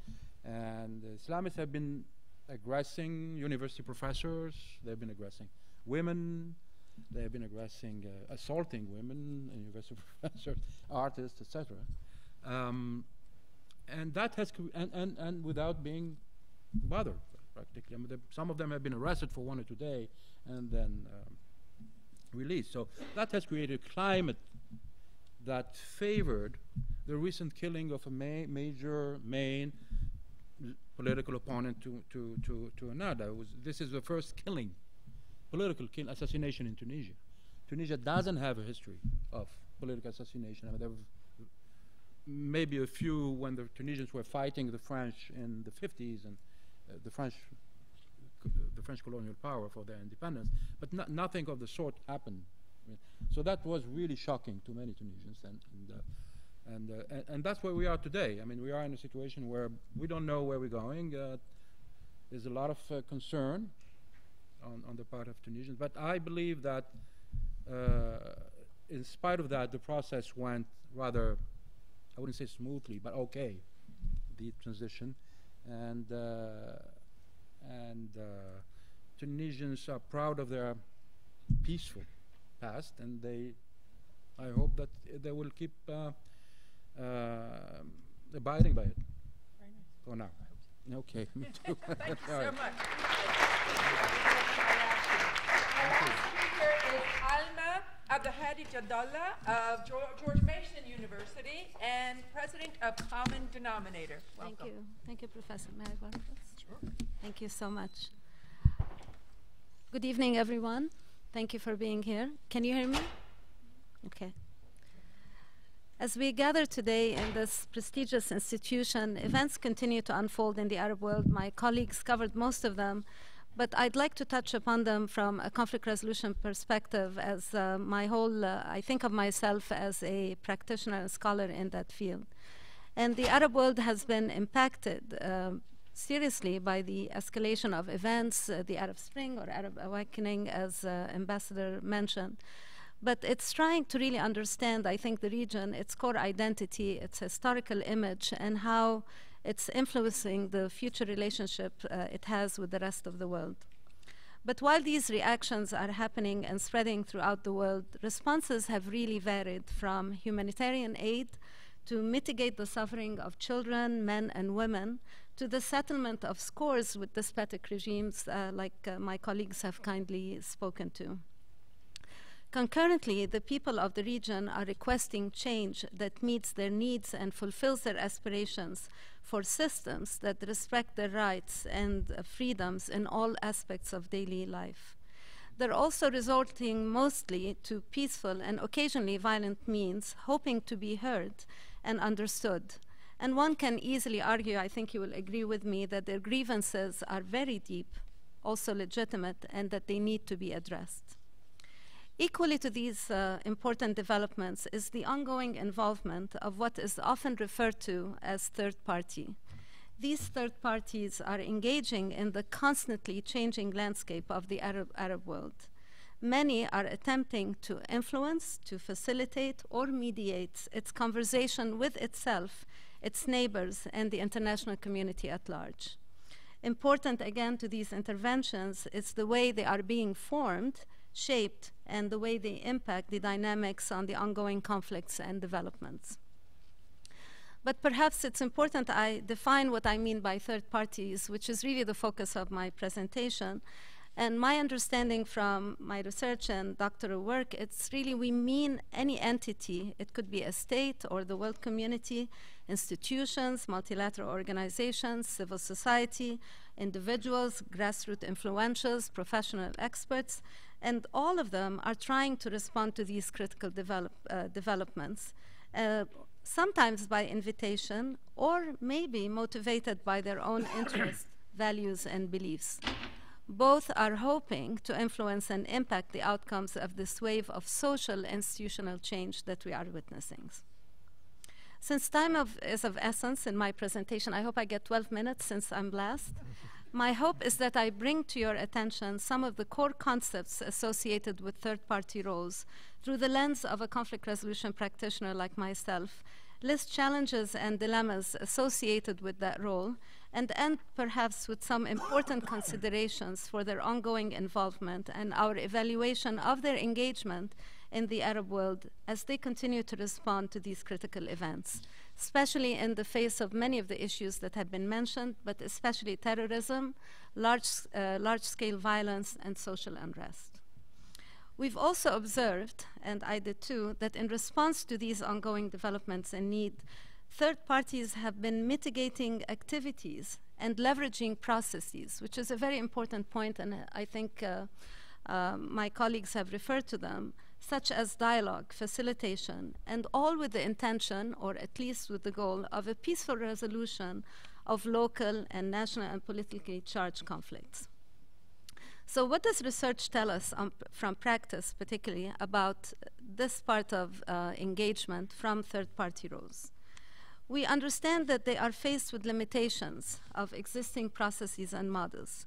And the Islamists have been aggressing university professors, they've been aggressing women, they have been aggressing, uh, assaulting women, university professors, artists, etc. Um, and that has, and, and, and without being bothered practically. I mean, some of them have been arrested for one or two days and then um, released. So that has created a climate that favored the recent killing of a ma major main political opponent to, to, to, to Ennahda. Was, this is the first killing, political kill, assassination in Tunisia. Tunisia doesn't have a history of political assassination. I mean, maybe a few when the Tunisians were fighting the French in the 50s and uh, the French the French colonial power for their independence, but no, nothing of the sort happened. I mean, so that was really shocking to many Tunisians, and and, uh, and, uh, and, that's where we are today. I mean, we are in a situation where we don't know where we're going. Uh, there's a lot of uh, concern on, on the part of Tunisians, but I believe that uh, in spite of that, the process went rather, I wouldn't say smoothly, but okay, the transition, and uh, and uh, Tunisians are proud of their peaceful past, and they, I hope that they will keep uh, uh, abiding by it. Very nice. For now. Okay, me too. Thank you so right. much. Speaker is Alma Abdulhadi Jadallah of George Mason University and president of Kommon Denominator. Thank you. Thank you, Professor. May I go first? Sure. Thank you so much. Good evening, everyone. Thank you for being here. Can you hear me? Okay. As we gather today in this prestigious institution, events continue to unfold in the Arab world. My colleagues covered most of them, but I'd like to touch upon them from a conflict resolution perspective as uh, my whole, uh, I think of myself as a practitioner and scholar in that field. And the Arab world has been impacted um, seriously by the escalation of events, uh, the Arab Spring or Arab Awakening, as uh, Ambassador mentioned. But it's trying to really understand, I think, the region, its core identity, its historical image, and how it's influencing the future relationship uh, it has with the rest of the world. But while these reactions are happening and spreading throughout the world, responses have really varied from humanitarian aid to mitigate the suffering of children, men, and women, to the settlement of scores with despotic regimes, uh, like uh, my colleagues have kindly spoken to. Concurrently, the people of the region are requesting change that meets their needs and fulfills their aspirations for systems that respect their rights and uh, freedoms in all aspects of daily life. They're also resorting mostly to peaceful and occasionally violent means, hoping to be heard and understood. And one can easily argue, I think you will agree with me, that their grievances are very deep, also legitimate, and that they need to be addressed. Equally to these uh, important developments is the ongoing involvement of what is often referred to as third party. These third parties are engaging in the constantly changing landscape of the Arab, Arab world. Many are attempting to influence, to facilitate, or mediate its conversation with itself, its neighbors, and the international community at large. Important again to these interventions is the way they are being formed shaped and the way they impact the dynamics on the ongoing conflicts and developments. But perhaps it's important I define what I mean by third parties, which is really the focus of my presentation. And my understanding from my research and doctoral work, it's really we mean any entity. It could be a state or the world community, institutions, multilateral organizations, civil society, individuals, grassroots influentials, professional experts, and all of them are trying to respond to these critical develop, uh, developments, uh, sometimes by invitation or maybe motivated by their own interests, values, and beliefs. Both are hoping to influence and impact the outcomes of this wave of social institutional change that we are witnessing. Since time of, is of essence in my presentation, I hope I get 12 minutes since I'm last. My hope is that I bring to your attention some of the core concepts associated with third party roles through the lens of a conflict resolution practitioner like myself, list challenges and dilemmas associated with that role, and end perhaps with some important considerations for their ongoing involvement and our evaluation of their engagement in the Arab world as they continue to respond to these critical events especially in the face of many of the issues that have been mentioned, but especially terrorism, large, uh, large scale violence, and social unrest. We've also observed, and I did too, that in response to these ongoing developments and need, third parties have been mitigating activities and leveraging processes, which is a very important point, and I think uh, uh, my colleagues have referred to them such as dialogue, facilitation, and all with the intention, or at least with the goal, of a peaceful resolution of local and national and politically charged conflicts. So, what does research tell us um, from practice, particularly about this part of uh, engagement from third party roles? We understand that they are faced with limitations of existing processes and models.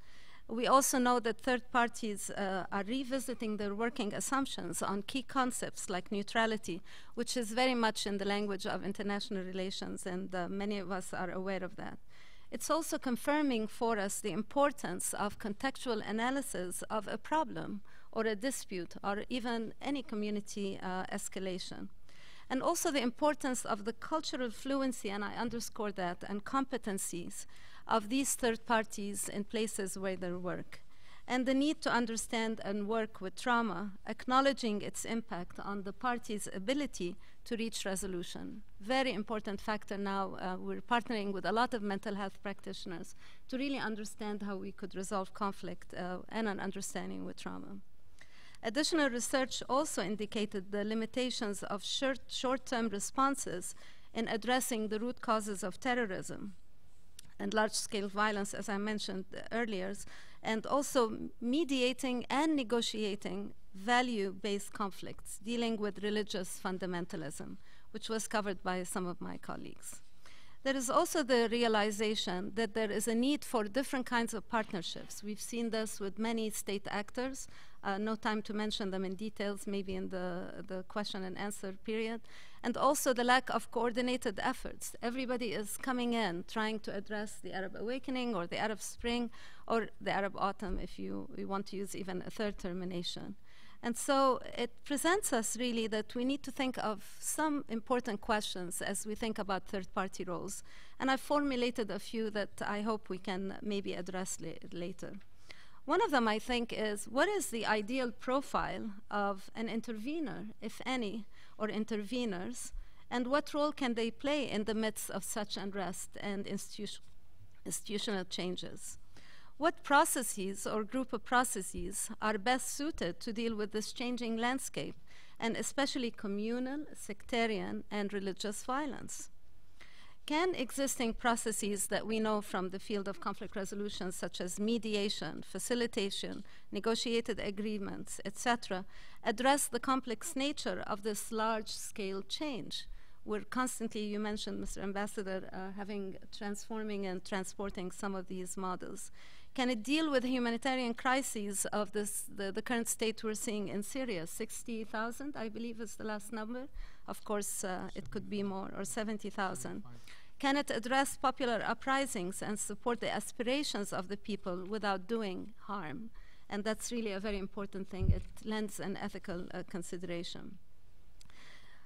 We also know that third parties uh, are revisiting their working assumptions on key concepts like neutrality, which is very much in the language of international relations, and uh, many of us are aware of that. It's also confirming for us the importance of contextual analysis of a problem or a dispute or even any community uh, escalation. And also the importance of the cultural fluency, and I underscore that, and competencies of these third parties in places where they work, and the need to understand and work with trauma, acknowledging its impact on the party's ability to reach resolution. Very important factor now. Uh, we're partnering with a lot of mental health practitioners to really understand how we could resolve conflict uh, and an understanding with trauma. Additional research also indicated the limitations of short term responses in addressing the root causes of terrorism and large scale violence, as I mentioned earlier, and also mediating and negotiating value based conflicts, dealing with religious fundamentalism, which was covered by some of my colleagues. There is also the realization that there is a need for different kinds of partnerships. We've seen this with many state actors. Uh, no time to mention them in details, maybe in the, the question and answer period. And also the lack of coordinated efforts. Everybody is coming in trying to address the Arab awakening or the Arab Spring or the Arab autumn, if you, you want to use even a third termination. And so it presents us really that we need to think of some important questions as we think about third party roles. And I've formulated a few that I hope we can maybe address la later. One of them, I think, is what is the ideal profile of an intervener, if any, or interveners, and what role can they play in the midst of such unrest and institu institutional changes? What processes or group of processes are best suited to deal with this changing landscape, and especially communal, sectarian, and religious violence? Can existing processes that we know from the field of conflict resolution, such as mediation, facilitation, negotiated agreements, etc., address the complex nature of this large scale change? We're constantly, you mentioned, Mr. Ambassador, uh, having transforming and transporting some of these models. Can it deal with the humanitarian crises of this, the, the current state we're seeing in Syria? 60,000, I believe, is the last number. Of course, uh, it could be more, or 70,000. Can it address popular uprisings and support the aspirations of the people without doing harm? And that's really a very important thing. It lends an ethical uh, consideration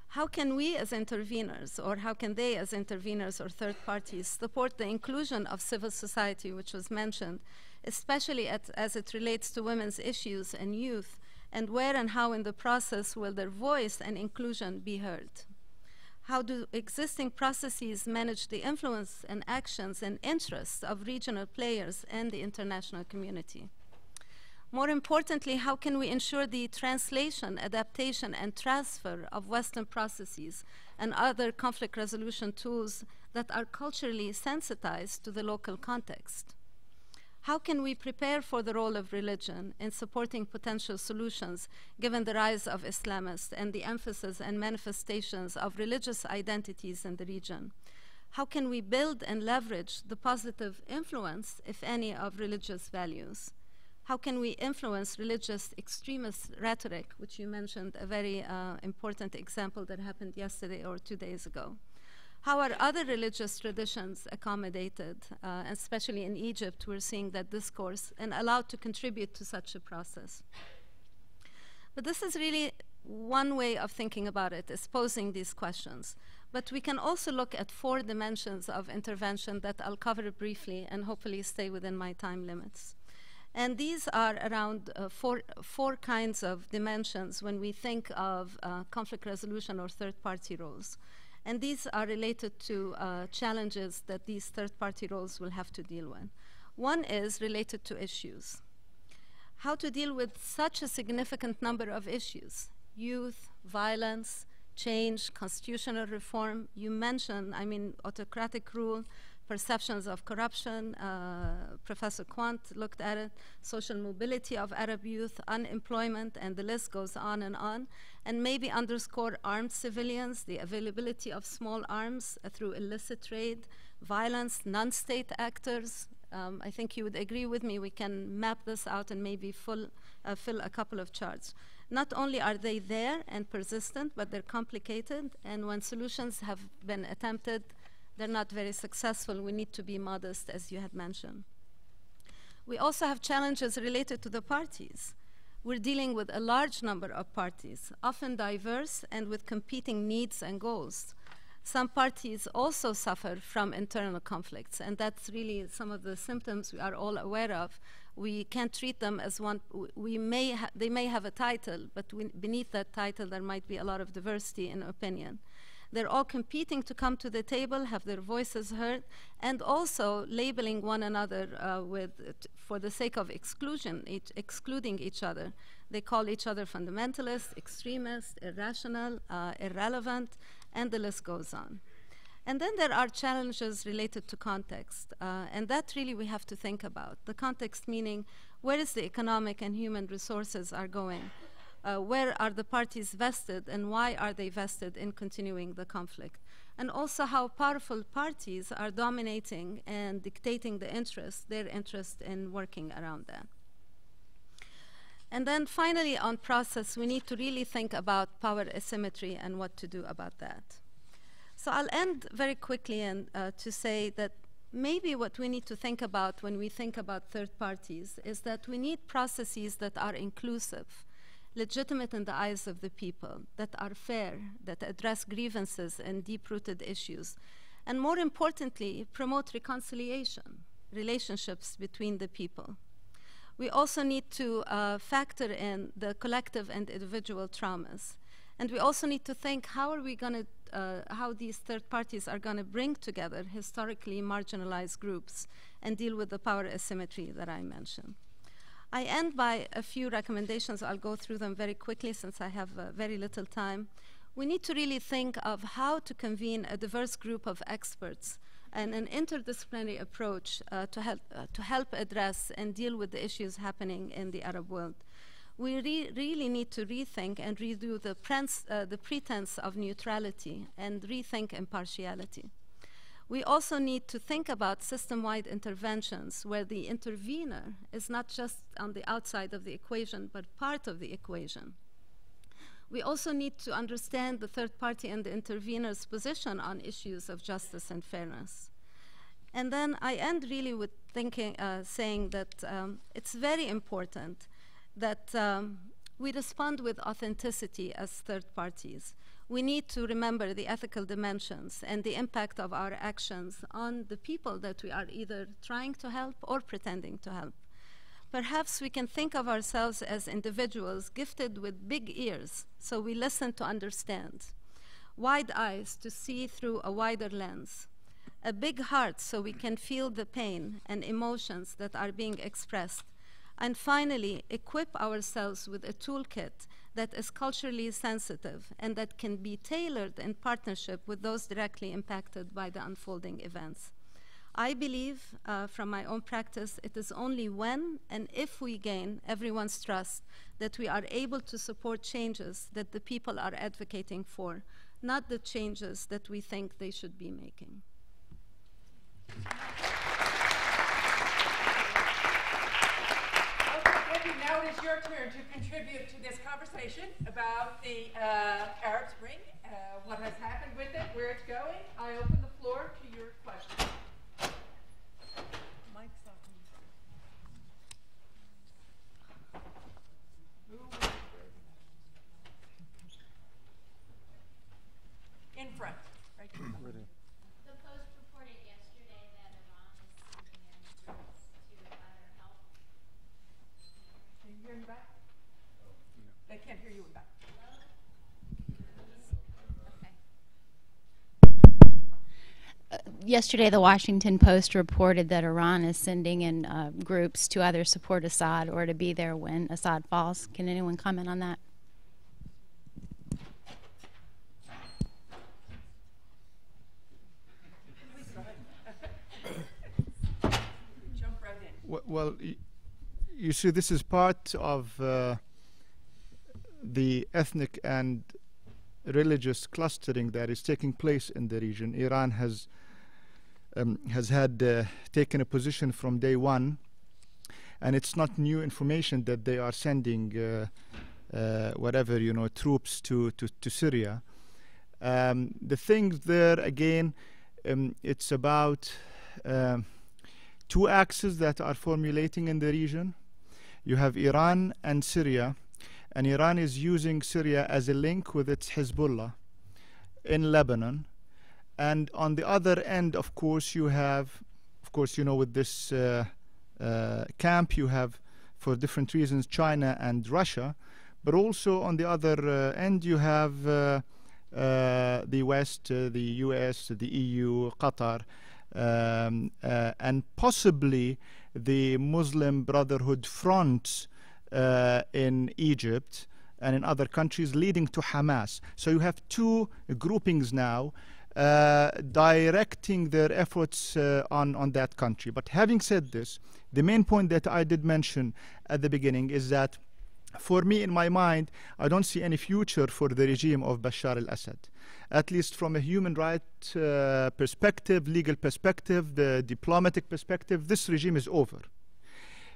how can we as interveners, or how can they as interveners or third parties, support the inclusion of civil society, which was mentioned, especially at, as it relates to women's issues and youth, and where and how in the process will their voice and inclusion be heard? How do existing processes manage the influence and actions and interests of regional players and the international community? More importantly, how can we ensure the translation, adaptation, and transfer of Western processes and other conflict resolution tools that are culturally sensitized to the local context? How can we prepare for the role of religion in supporting potential solutions given the rise of Islamists and the emphasis and manifestations of religious identities in the region? How can we build and leverage the positive influence, if any, of religious values? how can we influence religious extremist rhetoric, which you mentioned, a very uh, important example that happened yesterday or two days ago? How are other religious traditions accommodated, uh, especially in Egypt, we're seeing that discourse and allowed to contribute to such a process? But this is really one way of thinking about it, is posing these questions. But we can also look at four dimensions of intervention that I'll cover briefly and hopefully stay within my time limits. And these are around uh, four, four kinds of dimensions when we think of uh, conflict resolution or third party roles. And these are related to uh, challenges that these third party roles will have to deal with. One is related to issues. How to deal with such a significant number of issues youth, violence, change, constitutional reform. You mentioned, I mean, autocratic rule, perceptions of corruption. Uh, Professor Quandt looked at it, social mobility of Arab youth, unemployment, and the list goes on and on. And maybe underscore armed civilians, the availability of small arms uh, through illicit trade, violence, non state actors. Um, I think you would agree with me, we can map this out and maybe full, uh, fill a couple of charts. Not only are they there and persistent, but they're complicated, and when solutions have been attempted, they're not very successful. We need to be modest, as you had mentioned. We also have challenges related to the parties. We're dealing with a large number of parties, often diverse and with competing needs and goals. Some parties also suffer from internal conflicts, and that's really some of the symptoms we are all aware of. We can't treat them as one. We may they may have a title, but we, beneath that title there might be a lot of diversity in opinion. They're all competing to come to the table, have their voices heard, and also labeling one another uh, with, for the sake of exclusion, each, excluding each other. They call each other fundamentalist, extremist, irrational, uh, irrelevant, and the list goes on. And then there are challenges related to context, uh, and that really we have to think about. The context meaning where is the economic and human resources are going? Uh, where are the parties vested and why are they vested in continuing the conflict? And also how powerful parties are dominating and dictating the interest, their interest in working around that. And then finally, on process, we need to really think about power asymmetry and what to do about that. So I'll end very quickly and uh, to say that maybe what we need to think about when we think about third parties is that we need processes that are inclusive, legitimate in the eyes of the people, that are fair, that address grievances and deep-rooted issues, and more importantly, promote reconciliation, relationships between the people. We also need to uh, factor in the collective and individual traumas. And we also need to think how are we going to, uh, how these third parties are going to bring together historically marginalized groups and deal with the power asymmetry that I mentioned. I end by a few recommendations. I'll go through them very quickly since I have uh, very little time. We need to really think of how to convene a diverse group of experts and an interdisciplinary approach uh, to, help, uh, to help address and deal with the issues happening in the Arab world. We re really need to rethink and redo the, uh, the pretense of neutrality and rethink impartiality. We also need to think about system-wide interventions where the intervener is not just on the outside of the equation, but part of the equation. We also need to understand the third party and the intervener's position on issues of justice and fairness. And then I end really with thinking, uh, saying that um, it's very important that um, we respond with authenticity as third parties. We need to remember the ethical dimensions and the impact of our actions on the people that we are either trying to help or pretending to help. Perhaps we can think of ourselves as individuals gifted with big ears, so we listen to understand, wide eyes to see through a wider lens, a big heart so we can feel the pain and emotions that are being expressed, and finally, equip ourselves with a toolkit that is culturally sensitive and that can be tailored in partnership with those directly impacted by the unfolding events. I believe uh, from my own practice, it is only when and if we gain everyone's trust that we are able to support changes that the people are advocating for, not the changes that we think they should be making. Okay, now it is your turn to contribute to this conversation about the uh, Arab Spring, uh, what has happened with it, where it's going. I open the floor to your questions. In front, right here. The Post reported yesterday that Iran is sending in troops to other help. Can you hear me back? They can't hear you in back. Yesterday, the Washington Post reported that Iran is sending in uh, groups to either support Assad or to be there when Assad falls. Can anyone comment on that? Well, you see, this is part of uh, the ethnic and religious clustering that is taking place in the region. Iran has um, has had uh, taken a position from day one, and it's not new information that they are sending uh, uh, whatever you know troops to to, to Syria. Um, the thing there again, um, it's about um, two axes that are formulating in the region. You have Iran and Syria, and Iran is using Syria as a link with its Hezbollah in Lebanon. And on the other end, of course, you have, of course, you know, with this uh, uh, camp, you have, for different reasons, China and Russia. But also on the other uh, end, you have uh, uh, the West, the US, the EU, Qatar, um, and possibly the Muslim Brotherhood front in Egypt and in other countries leading to Hamas. So you have two groupings now uh, directing their efforts uh, on, on that country. But having said this, the main point that I did mention at the beginning is that for me, in my mind, I don't see any future for the regime of Bashar al Assad. At least from a human rights uh, perspective, legal perspective, the diplomatic perspective, this regime is over.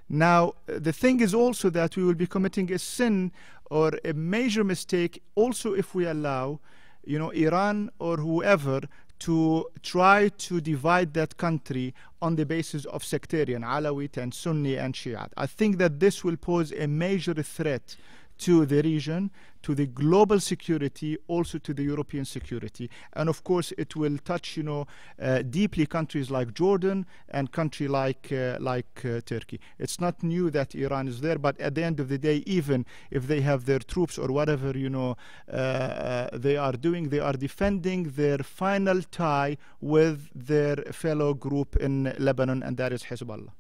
Now, the thing is also that we will be committing a sin or a major mistake also if we allow, you know, Iran or whoever to try to divide that country on the basis of sectarian, Alawite and Sunni and Shia. I think that this will pose a major threat to the region, to the global security, also to the European security. And of course, it will touch, you know, uh, deeply countries like Jordan and country like, uh, like uh, Turkey. It's not new that Iran is there, but at the end of the day, even if they have their troops or whatever, you know, uh, uh, they are doing, they are defending their final tie with their fellow group in Lebanon, and that is Hezbollah.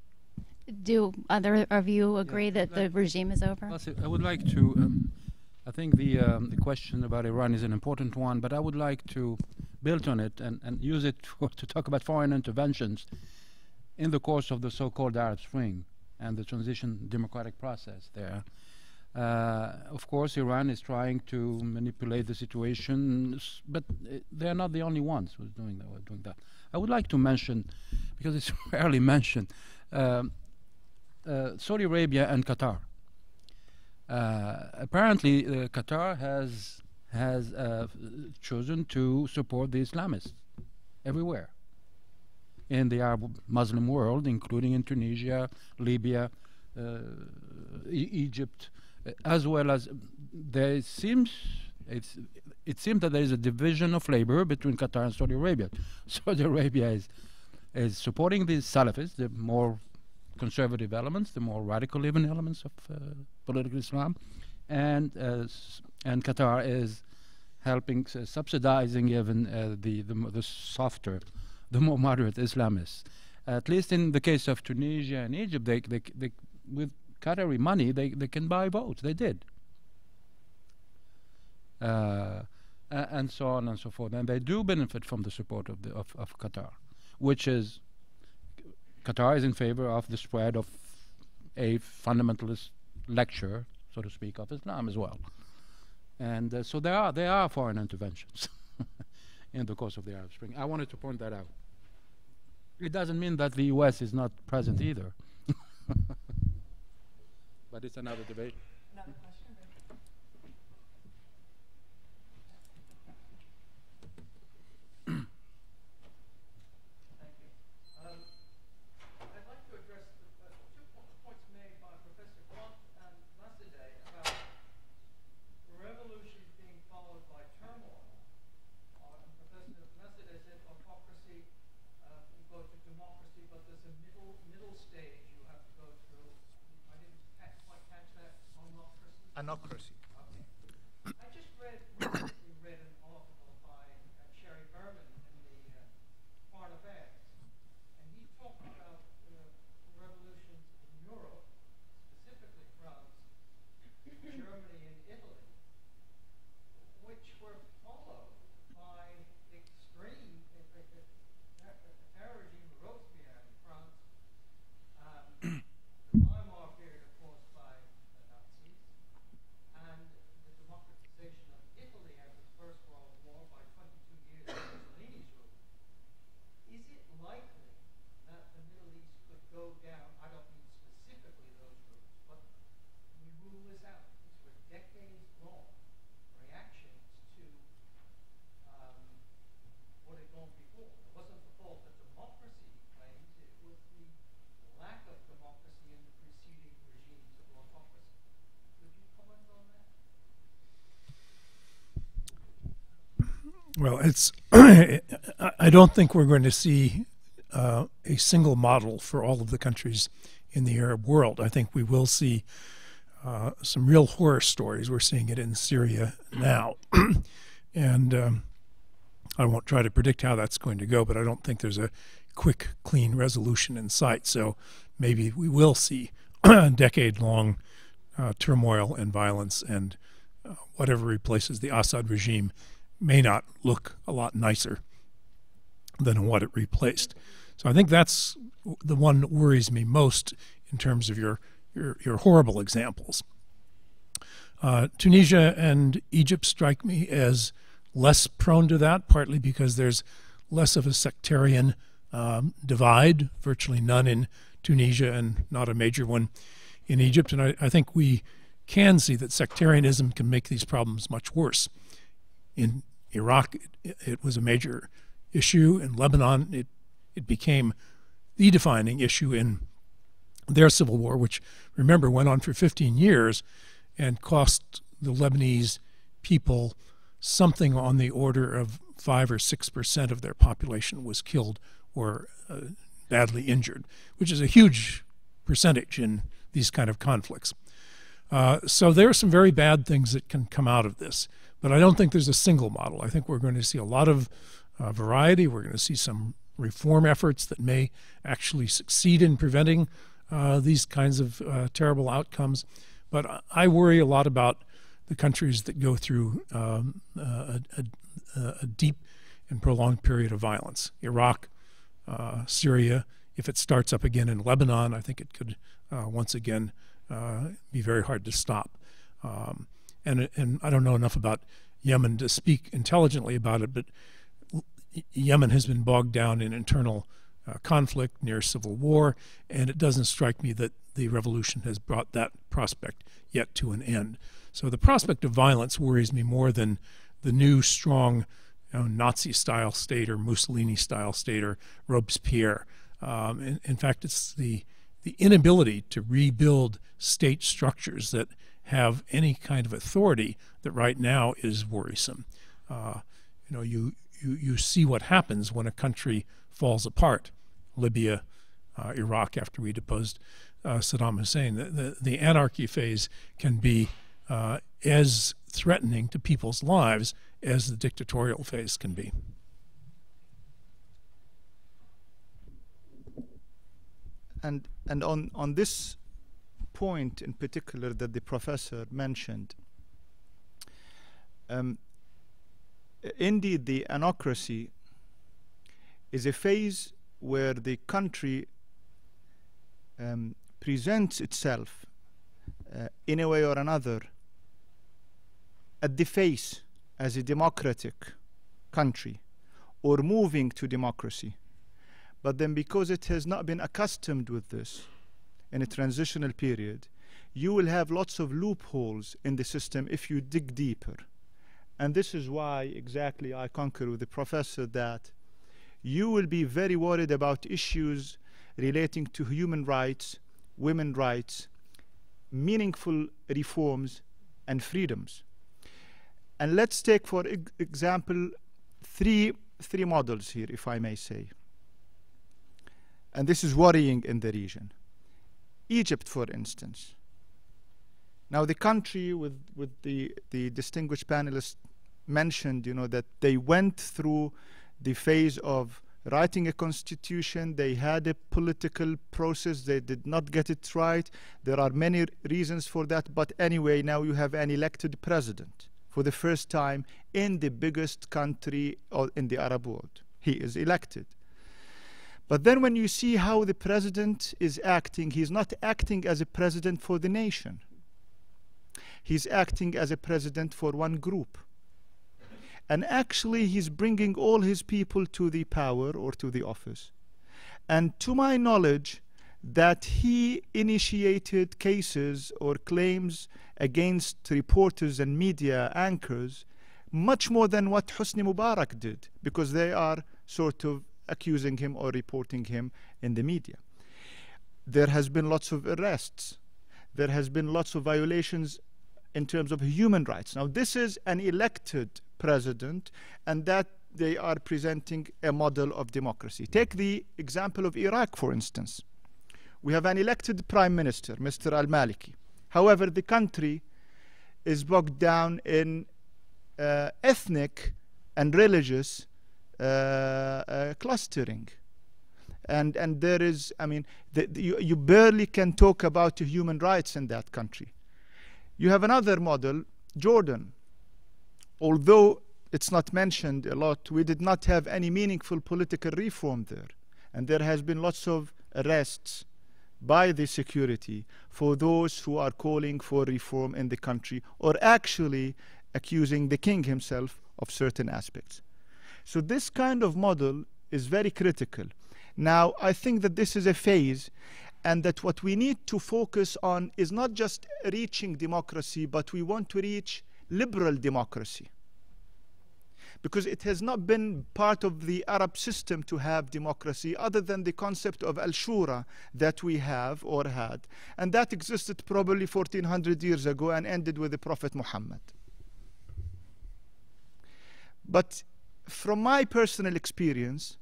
Do other of you agree that the regime is over? I would like to. Um, I think the um, the question about Iran is an important one, but I would like to build on it and, and use it for, to talk about foreign interventions in the course of the so-called Arab Spring and the transition democratic process there. Uh, of course, Iran is trying to manipulate the situation, but uh, they are not the only ones who are doing that. Doing that. I would like to mention, because it's rarely mentioned, um, Saudi Arabia and Qatar. Uh, apparently, uh, Qatar has has uh, chosen to support the Islamists everywhere in the Arab Muslim world, including in Tunisia, Libya, e Egypt, as well as there seems it seems that there is a division of labor between Qatar and Saudi Arabia. Saudi Arabia is is supporting the Salafists, the more conservative elements, the more radical even elements of uh, political Islam, and uh, and Qatar is helping subsidizing even uh, the, the the softer, the more moderate Islamists. At least in the case of Tunisia and Egypt, they, they, they with Qatari money they, they can buy votes. They did. Uh, and so on and so forth. And they do benefit from the support of, the, of, of Qatar, which is Qatar is in favor of the spread of a fundamentalist lecture, so to speak, of Islam as well. And uh, so there are there are foreign interventions in the course of the Arab Spring. I wanted to point that out. It doesn't mean that the U.S. is not present either, but it's another debate. Another Anocracy. I just read, recently read an article by uh, Sheri Berman in the uh, Foreign Affairs, and he talked about uh, revolutions in Europe, specifically France, Germany, and Italy, which were followed by extreme uh, uh, uh, terror regime Robespierre in France, um, the Weimar period, of course, by the Nazis, and the democratization of Italy after the First World War by 22 years of Mussolini's rule. Is it likely that the Middle East could go down, I don't mean specifically those routes, but we rule this out. These were decades long reactions to um, what had gone before. It wasn't the fault of democracy claims, it was the lack of democracy in the preceding regimes of autocracy. Could you comment on that? Well, it's. I don't think we're going to see uh, a single model for all of the countries in the Arab world. I think we will see uh, some real horror stories. We're seeing it in Syria now. And um, I won't try to predict how that's going to go, but I don't think there's a quick, clean resolution in sight. So maybe we will see decade long uh, turmoil and violence, and uh, whatever replaces the Assad regime may not look a lot nicer than what it replaced. So I think that's the one that worries me most in terms of your your, your horrible examples. Uh, Tunisia and Egypt strike me as less prone to that, partly because there's less of a sectarian um, divide, virtually none in Tunisia and not a major one in Egypt. And I, I, think we can see that sectarianism can make these problems much worse. In Iraq, it, it was a major issue. In Lebanon, it, it became the defining issue in their civil war, which, remember, went on for 15 years and cost the Lebanese people something on the order of 5 or 6% of their population was killed or uh, badly injured, which is a huge percentage in these kind of conflicts. Uh, so there are some very bad things that can come out of this, but I don't think there's a single model. I think we're going to see a lot of uh, variety. We're going to see some reform efforts that may actually succeed in preventing uh, these kinds of uh, terrible outcomes. But I worry a lot about the countries that go through um, a, a, a, deep and prolonged period of violence. Iraq, uh, Syria, if it starts up again in Lebanon, I think it could uh, once again uh, be very hard to stop. Um, and, and I don't know enough about Yemen to speak intelligently about it, but Yemen has been bogged down in internal uh, conflict, near civil war, and it doesn't strike me that the revolution has brought that prospect yet to an end. So the prospect of violence worries me more than the new, strong you know, Nazi style state or Mussolini style state or Robespierre. Um, in, in, fact, it's the, the inability to rebuild state structures that have any kind of authority that right now is worrisome. Uh, you know, you, you, you see what happens when a country falls apart. Libya, uh, Iraq, after we deposed uh, Saddam Hussein, the, the, the, anarchy phase can be uh, as threatening to people's lives as the dictatorial phase can be. And, and on, on this point in particular that the professor mentioned, um, indeed the anocracy is a phase where the country um, presents itself uh, in a way or another at the face as a democratic country or moving to democracy. But then because it has not been accustomed with this in a transitional period, you will have lots of loopholes in the system if you dig deeper. And this is why exactly I concur with the professor that you will be very worried about issues relating to human rights, women rights, meaningful reforms, and freedoms. And let's take, for example, three, three models here, if I may say. And this is worrying in the region. Egypt, for instance. Now, the country with, with the, the distinguished panelists mentioned, you know, that they went through the phase of writing a constitution. They had a political process. They did not get it right. There are many reasons for that. But anyway, now you have an elected president for the first time in the biggest country uh, in the Arab world. He is elected. But then when you see how the president is acting, he's not acting as a president for the nation. He's acting as a president for one group. And actually, he's bringing all his people to the power or to the office. And to my knowledge, that he initiated cases or claims against reporters and media anchors much more than what Hosni Mubarak did, because they are sort of accusing him or reporting him in the media. There has been lots of arrests. There has been lots of violations in terms of human rights. Now, this is an elected president, and that they are presenting a model of democracy. Take the example of Iraq, for instance. We have an elected prime minister, Mr. al Maliki. However, the country is bogged down in uh, ethnic and religious Uh, uh, clustering. And, and there is, I mean, the, the, you, you barely can talk about human rights in that country. You have another model, Jordan. Although it's not mentioned a lot, we did not have any meaningful political reform there. And there has been lots of arrests by the security for those who are calling for reform in the country or actually accusing the king himself of certain aspects. So this kind of model is very critical. Now, I think that this is a phase and that what we need to focus on is not just reaching democracy, but we want to reach liberal democracy because it has not been part of the Arab system to have democracy other than the concept of al-shura that we have or had. And that existed probably 1400 years ago and ended with the Prophet Muhammad. But from my personal experience,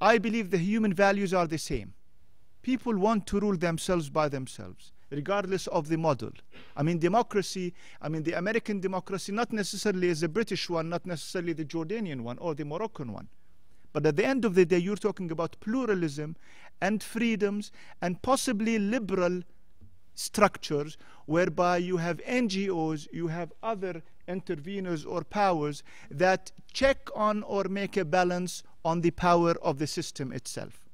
I believe the human values are the same. People want to rule themselves by themselves regardless of the model. I mean, democracy, I mean, the American democracy, not necessarily is the British one, not necessarily the Jordanian one or the Moroccan one. But at the end of the day, you're talking about pluralism and freedoms and possibly liberal structures whereby you have NGOs, you have other interveners or powers that check on or make a balance on the power of the system itself.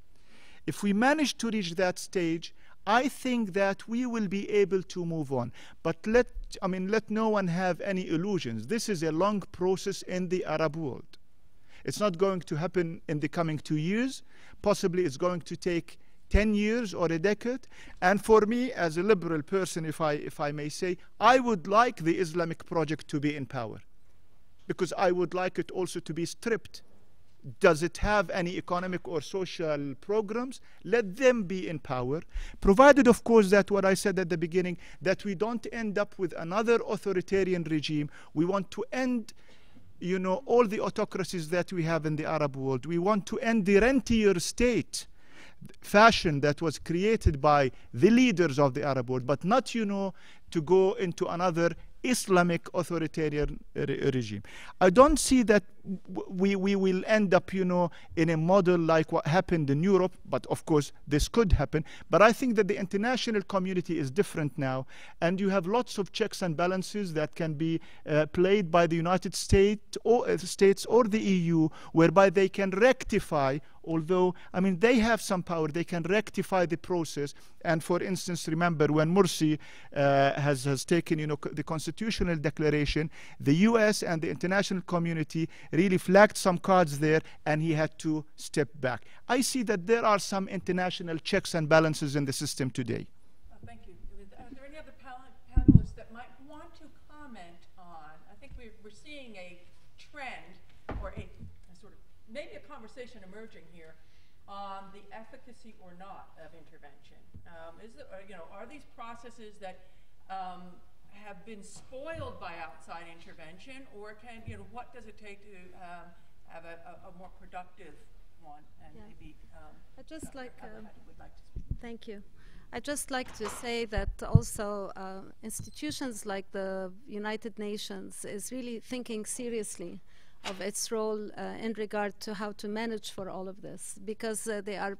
If we manage to reach that stage, I think that we will be able to move on. But let, I mean, let no one have any illusions. This is a long process in the Arab world. It's not going to happen in the coming two years. Possibly it's going to take 10 years or a decade. And for me, as a liberal person, if I, if I may say, I would like the Islamic project to be in power. Because I would like it also to be stripped does it have any economic or social programs? Let them be in power, provided, of course, that what I said at the beginning, that we don't end up with another authoritarian regime. We want to end you know, all the autocracies that we have in the Arab world. We want to end the rentier state fashion that was created by the leaders of the Arab world, but not, you know, to go into another Islamic authoritarian re regime. I don't see that we, we will end up, you know, in a model like what happened in Europe, but of course this could happen. But I think that the international community is different now, and you have lots of checks and balances that can be uh, played by the United States or, uh, States or the EU, whereby they can rectify although I mean they have some power, they can rectify the process. And for instance, remember when Morsi uh, has has taken you know the constitutional declaration, the U.S. and the international community really flagged some cards there, and he had to step back. I see that there are some international checks and balances in the system today. Uh, thank you. Are there any other panelists that might want to comment on? I think we're, seeing a trend or a, sort of maybe a conversation emerging on the efficacy or not of intervention. Um, is it, you know, are these processes that um, have been spoiled by outside intervention, or can you know what does it take to um, have a, a, a, more productive one? And yeah. maybe um, I just like, um, like thank you. I just like to say that also uh, institutions like the United Nations is really thinking seriously of its role uh, in regard to how to manage for all of this because uh, they are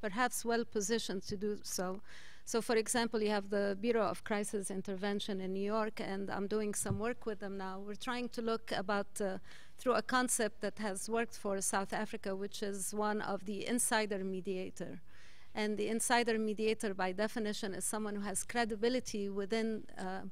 perhaps well positioned to do so. So, for example, you have the Bureau of Crisis Intervention in New York, and I'm doing some work with them now. We're trying to look about uh, through a concept that has worked for South Africa, which is one of the insider mediator. And the insider mediator, by definition, is someone who has credibility within. Uh,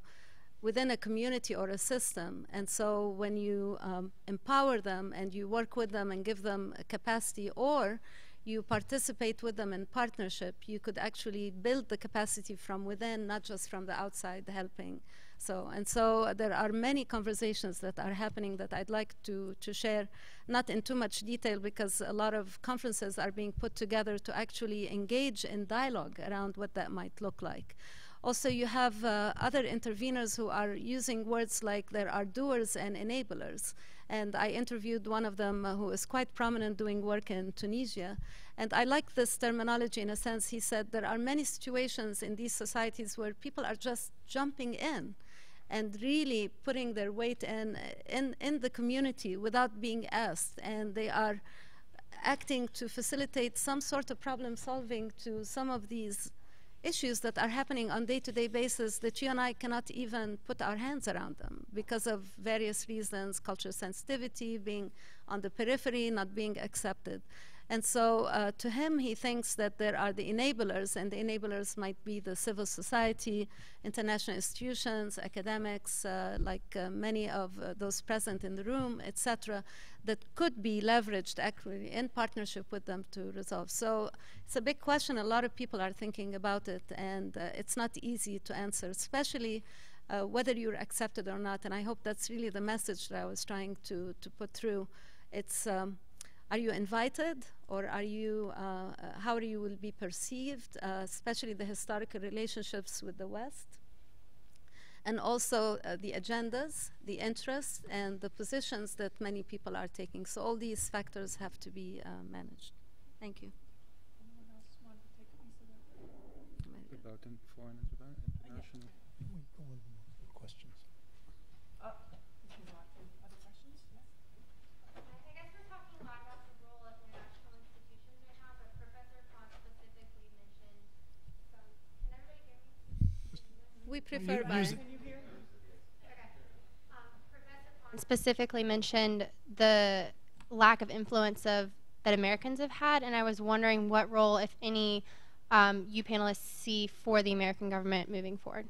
within a community or a system. And so when you um, empower them and you work with them and give them capacity, or you participate with them in partnership, you could actually build the capacity from within, not just from the outside helping. So, and so there are many conversations that are happening that I'd like to, to share, not in too much detail because a lot of conferences are being put together to actually engage in dialogue around what that might look like. Also, you have uh, other interveners who are using words like there are doers and enablers. And I interviewed one of them uh, who is quite prominent doing work in Tunisia. And I like this terminology in a sense. He said there are many situations in these societies where people are just jumping in and really putting their weight in, in, in the community without being asked. And they are acting to facilitate some sort of problem solving to some of these issues that are happening on day-to-day basis that you and I cannot even put our hands around them because of various reasons, cultural sensitivity, being on the periphery, not being accepted. And so uh, to him, he thinks that there are the enablers, and the enablers might be the civil society, international institutions, academics, uh, like uh, many of uh, those present in the room, etc., that could be leveraged actually in partnership with them to resolve. So it's a big question. A lot of people are thinking about it, and uh, it's not easy to answer, especially uh, whether you're accepted or not. And I hope that's really the message that I was trying to, to put through. It's um, are you invited or are you, uh, uh, how you will be perceived, uh, especially the historical relationships with the West? And also uh, the agendas, the interests, and the positions that many people are taking. So all these factors have to be uh, managed. Thank you. About in foreign and international. Questions. I guess we're talking a lot about the role of international institutions right now, but Professor Quandt specifically mentioned some. Can everybody hear me? We prefer by. Okay. Um, Professor specifically mentioned the lack of influence of that Americans have had, and I was wondering what role, if any, um, you panelists see for the American government moving forward.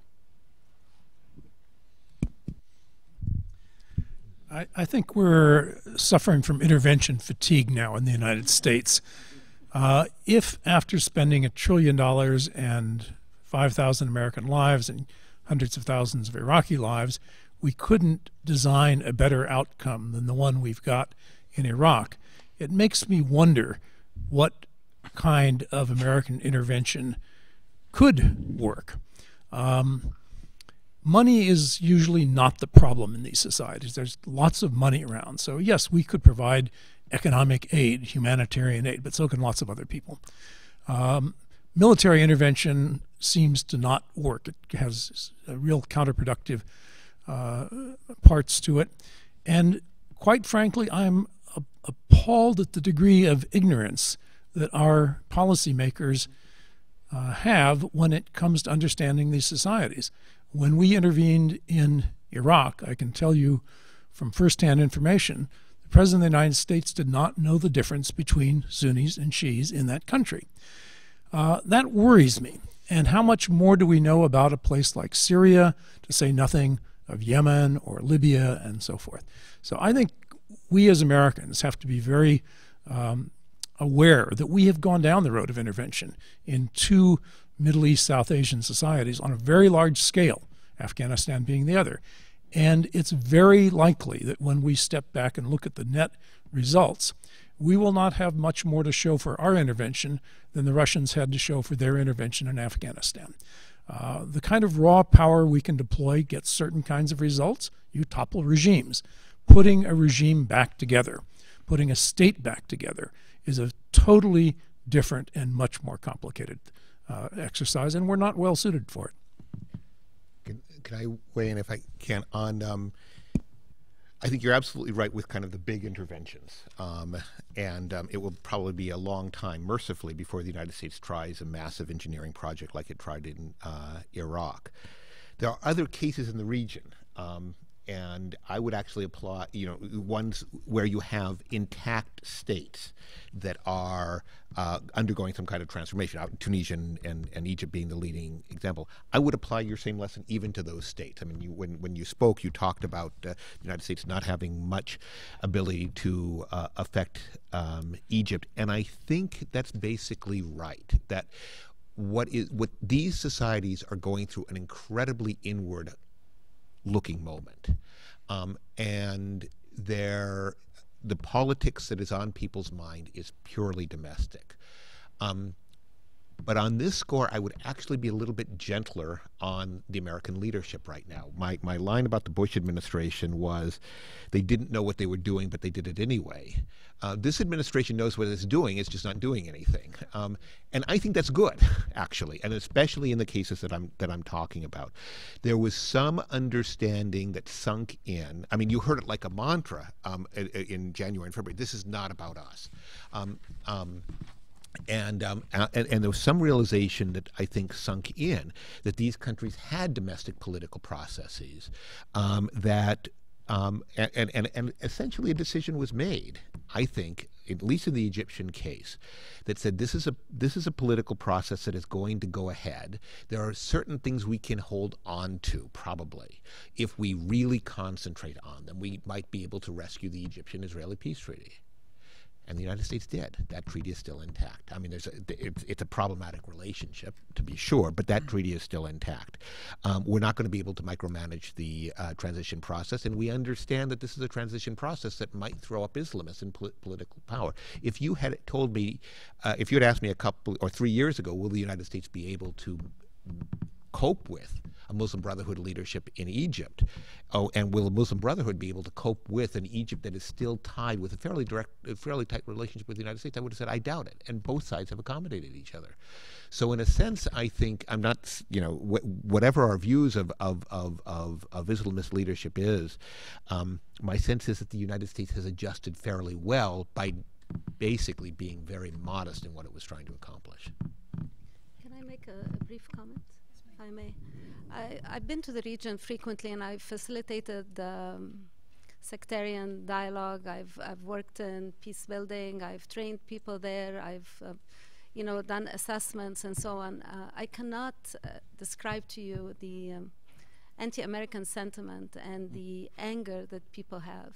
I, I think we're suffering from intervention fatigue now in the United States. Uh, if after spending a trillion dollars and 5,000 American lives and hundreds of thousands of Iraqi lives, we couldn't design a better outcome than the one we've got in Iraq, it makes me wonder what kind of American intervention could work. Um, money is usually not the problem in these societies. There's lots of money around. So, yes, we could provide economic aid, humanitarian aid, but so can lots of other people. Um, military intervention seems to not work. It has real counterproductive uh, parts to it. And quite frankly, I'm appalled at the degree of ignorance that our policymakers uh, have when it comes to understanding these societies. When we intervened in Iraq, I can tell you from firsthand information, the President of the United States did not know the difference between Sunnis and Shias in that country. Uh, that worries me. And how much more do we know about a place like Syria, to say nothing of Yemen or Libya and so forth? So I think we as Americans have to be very um, aware that we have gone down the road of intervention in two Middle East, South Asian societies on a very large scale, Afghanistan being the other. And it's very likely that when we step back and look at the net results, we will not have much more to show for our intervention than the Russians had to show for their intervention in Afghanistan. Uh, the kind of raw power we can deploy gets certain kinds of results. You topple regimes. Putting a regime back together, putting a state back together, is a totally different and much more complicated uh, exercise, and we're not well suited for it. Can, can I weigh in if I can on? Um, I think you're absolutely right with kind of the big interventions, um, and um, it will probably be a long time, mercifully, before the United States tries a massive engineering project like it tried in uh, Iraq. There are other cases in the region. Um, and I would actually apply, you know, ones where you have intact states that are uh, undergoing some kind of transformation. Tunisia and, and, and, Egypt being the leading example. I would apply your same lesson even to those states. I mean, you, when when you spoke, you talked about uh, the United States not having much ability to uh, affect um, Egypt, and I think that's basically right. That what is what these societies are going through an incredibly inward looking moment. Um, and there, the politics that is on people's mind is purely domestic. Um, But on this score, I would actually be a little bit gentler on the American leadership right now. My, my line about the Bush administration was they didn't know what they were doing, but they did it anyway. Uh, this administration knows what it's doing, it's just not doing anything. Um, and I think that's good, actually, and especially in the cases that I'm, that I'm talking about. There was some understanding that sunk in. I mean, you heard it like a mantra um, in, January and February. This is not about us. Um, um, and, um, and, and there was some realization that I think sunk in that these countries had domestic political processes um, that um, and, and, and essentially a decision was made, I think, at least in the Egyptian case, that said this is a this is a political process that is going to go ahead. There are certain things we can hold on to, probably, if we really concentrate on them. We might be able to rescue the Egyptian-Israeli peace treaty and the United States did. That treaty is still intact. I mean, there's a, it's, it's a problematic relationship, to be sure, but that treaty is still intact. Um, we're not going to be able to micromanage the uh, transition process, and we understand that this is a transition process that might throw up Islamists in pol- political power. If you had told me, uh, if you had asked me a couple or three years ago, will the United States be able to cope with a Muslim Brotherhood leadership in Egypt? Oh, and will a Muslim Brotherhood be able to cope with an Egypt that is still tied with a fairly direct, fairly tight relationship with the United States? I would have said I doubt it, and both sides have accommodated each other. So, in a sense, I think I'm not, you know, wh- whatever our views of of, of, of, of Islamist leadership is, um, my sense is that the United States has adjusted fairly well by basically being very modest in what it was trying to accomplish. Can I make a, a brief comment, if I may? I, I've been to the region frequently and I've facilitated um, sectarian dialogue. I've, I've worked in peace building. I've trained people there. I've, uh, you know, done assessments and so on. Uh, I cannot uh, describe to you the um, anti-American sentiment and the anger that people have.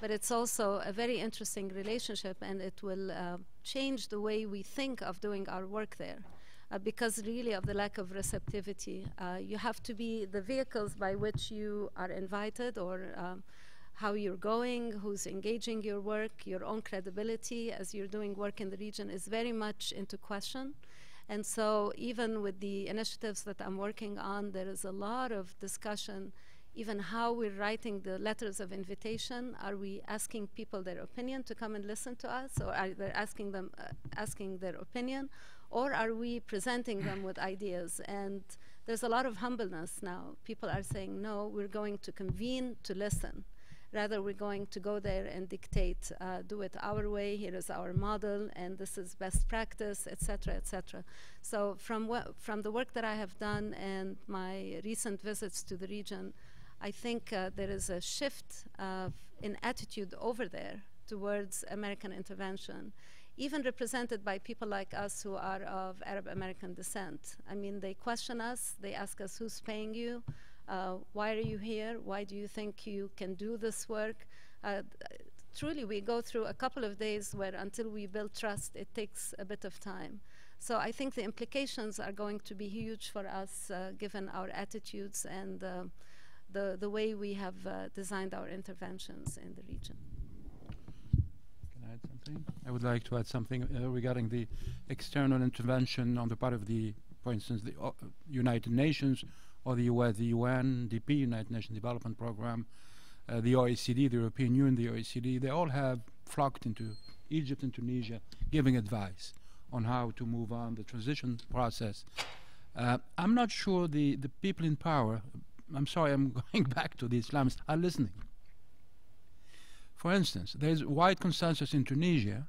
But it's also a very interesting relationship, and it will uh, change the way we think of doing our work there uh, because really of the lack of receptivity. Uh, you have to be the vehicles by which you are invited or um, how you're going, who's engaging your work, your own credibility as you're doing work in the region is very much into question. And so, even with the initiatives that I'm working on, there is a lot of discussion, even how we're writing the letters of invitation. Are we asking people their opinion to come and listen to us, or are they asking them uh, asking their opinion, or are we presenting them with ideas? And there's a lot of humbleness now. People are saying, no, we're going to convene to listen. Rather, we're going to go there and dictate, uh, do it our way, here is our model, and this is best practice, etc., etc. So from, from the work that I have done and my recent visits to the region, I think uh, there is a shift in attitude over there towards American intervention even represented by people like us who are of Arab American descent. I mean, they question us, they ask us who's paying you, uh, why are you here, why do you think you can do this work? Uh, truly, we go through a couple of days where until we build trust, it takes a bit of time. So I think the implications are going to be huge for us, uh, given our attitudes and uh, the, the way we have uh, designed our interventions in the region something? I would like to add something uh, regarding the external intervention on the part of the, for instance, the uh, United Nations or the US, the UNDP, United Nations Development Program, uh, the OECD, the European Union, the OECD. They all have flocked into Egypt and Tunisia, giving advice on how to move on the transition process. Uh, I'm not sure the, the people in power, I'm sorry, I'm going back to the Islamists, are listening. For instance, there is wide consensus in Tunisia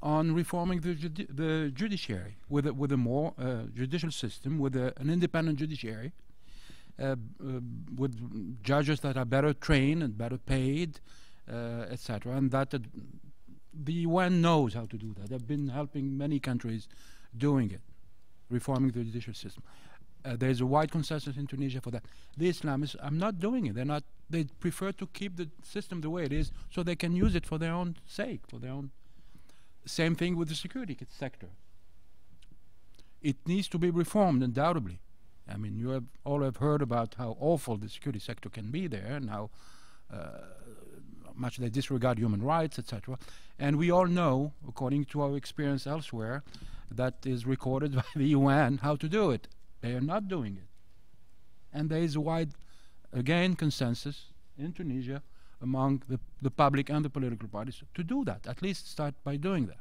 on reforming the, judi the judiciary with a, with a more uh, judicial system, with a, an independent judiciary, uh, uh, with judges that are better trained and better paid, uh, etc. And that the UN knows how to do that. They've been helping many countries doing it, reforming the judicial system. Uh, there's a wide consensus in Tunisia for that. The Islamists are not doing it. They're not. They prefer to keep the system the way it is, so they can use it for their own sake, for their own. Same thing with the security sector. It needs to be reformed, undoubtedly. I mean, you have all have heard about how awful the security sector can be there, and how uh, much they disregard human rights, etc. And we all know, according to our experience elsewhere, that is recorded by the UN how to do it. They are not doing it. And there is a wide, again, consensus in Tunisia among the, the public and the political parties to do that, at least start by doing that.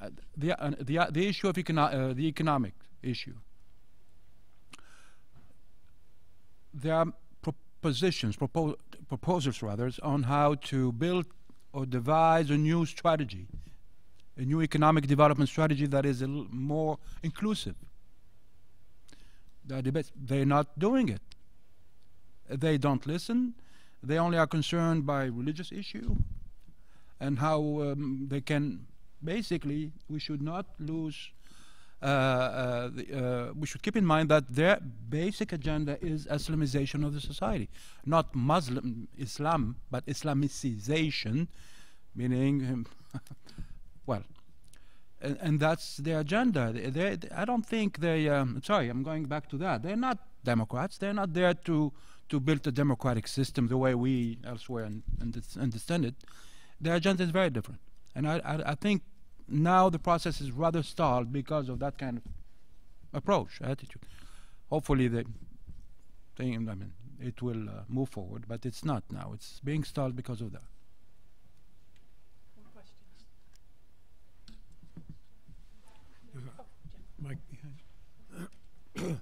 Uh, the, uh, the, uh, the issue of econo uh, the economic issue. There are propositions, propo proposals rather, on how to build or devise a new strategy, a new economic development strategy that is a more inclusive. They're not doing it. They don't listen. They only are concerned by religious issue and how um, they can basically we should not lose uh, uh, the, uh, we should keep in mind that their basic agenda is Islamization of the society, not Muslim Islam, but Islamicization, meaning, well, and, and, that's their agenda. They, they, I don't think they. Um, sorry, I'm going back to that. They're not Democrats. They're not there to to build a democratic system the way we elsewhere understand it. Their agenda is very different. And I, I, I, think now the process is rather stalled because of that kind of approach, attitude. Hopefully, the thing, I mean, it will uh, move forward, but it's not now. It's being stalled because of that. Mike behind. Saudi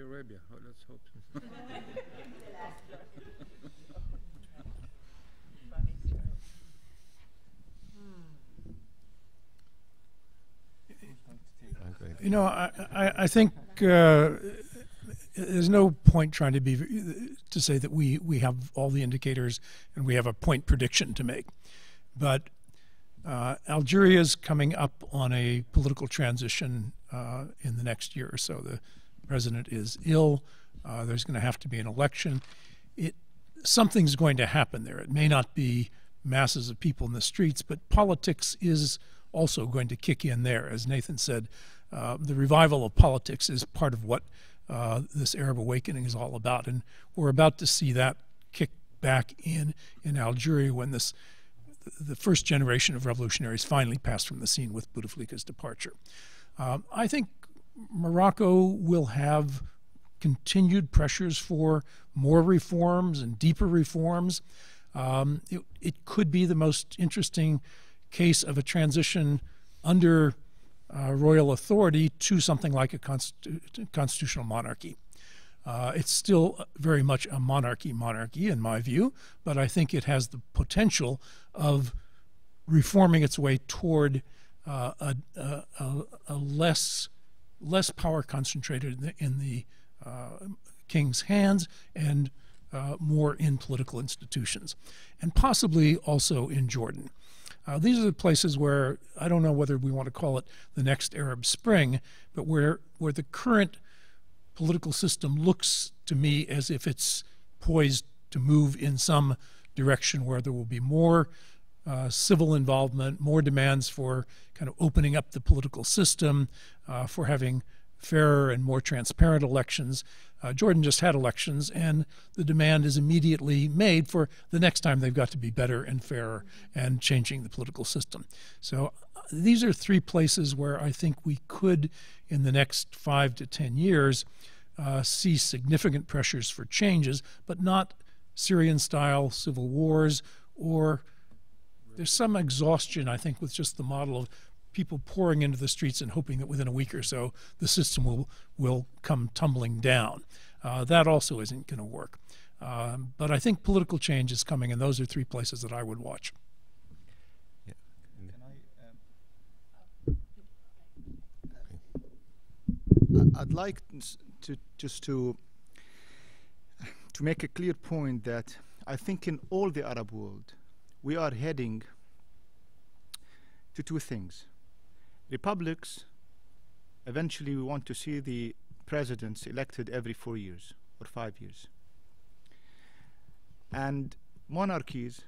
Arabia. Oh, let's hope so. You know, I, I, I think uh, there's no point trying to be to say that we, we have all the indicators and we have a point prediction to make. But uh, Algeria is coming up on a political transition uh, in the next year or so. The president is ill. Uh, there's going to have to be an election. It something's going to happen there. It may not be masses of people in the streets, but politics is also going to kick in there. As Nathan said, uh, the revival of politics is part of what uh, this Arab awakening is all about, and we're about to see that kick back in in Algeria when this the first generation of revolutionaries finally passed from the scene with Bouteflika's departure. Um, I think Morocco will have continued pressures for more reforms and deeper reforms. Um, it, it, could be the most interesting case of a transition under uh, royal authority to something like a constitu constitutional monarchy. Uh, it's still very much a monarchy monarchy in my view, but I think it has the potential of reforming its way toward uh, a, a, a, less less power concentrated in the, in the uh, king's hands and uh, more in political institutions, and possibly also in Jordan. Uh, these are the places where I don't know whether we want to call it the next Arab Spring, but where where the current political system looks to me as if it's poised to move in some direction where there will be more uh, civil involvement, more demands for kind of opening up the political system, uh, for having fairer and more transparent elections. Uh, Jordan just had elections, and the demand is immediately made for the next time they've got to be better and fairer and changing the political system. So uh, these are three places where I think we could, in the next five to ten years, uh, see significant pressures for changes, but not Syrian style civil wars or there's some exhaustion, I think, with just the model of people pouring into the streets and hoping that within a week or so the system will will come tumbling down. Uh, that also isn't going to work. Um, but I think political change is coming, and those are three places that I would watch. I'd like to just to to make a clear point that I think in all the Arab world we are heading to two things. Republics, eventually we want to see the presidents elected every four years or five years. And monarchies,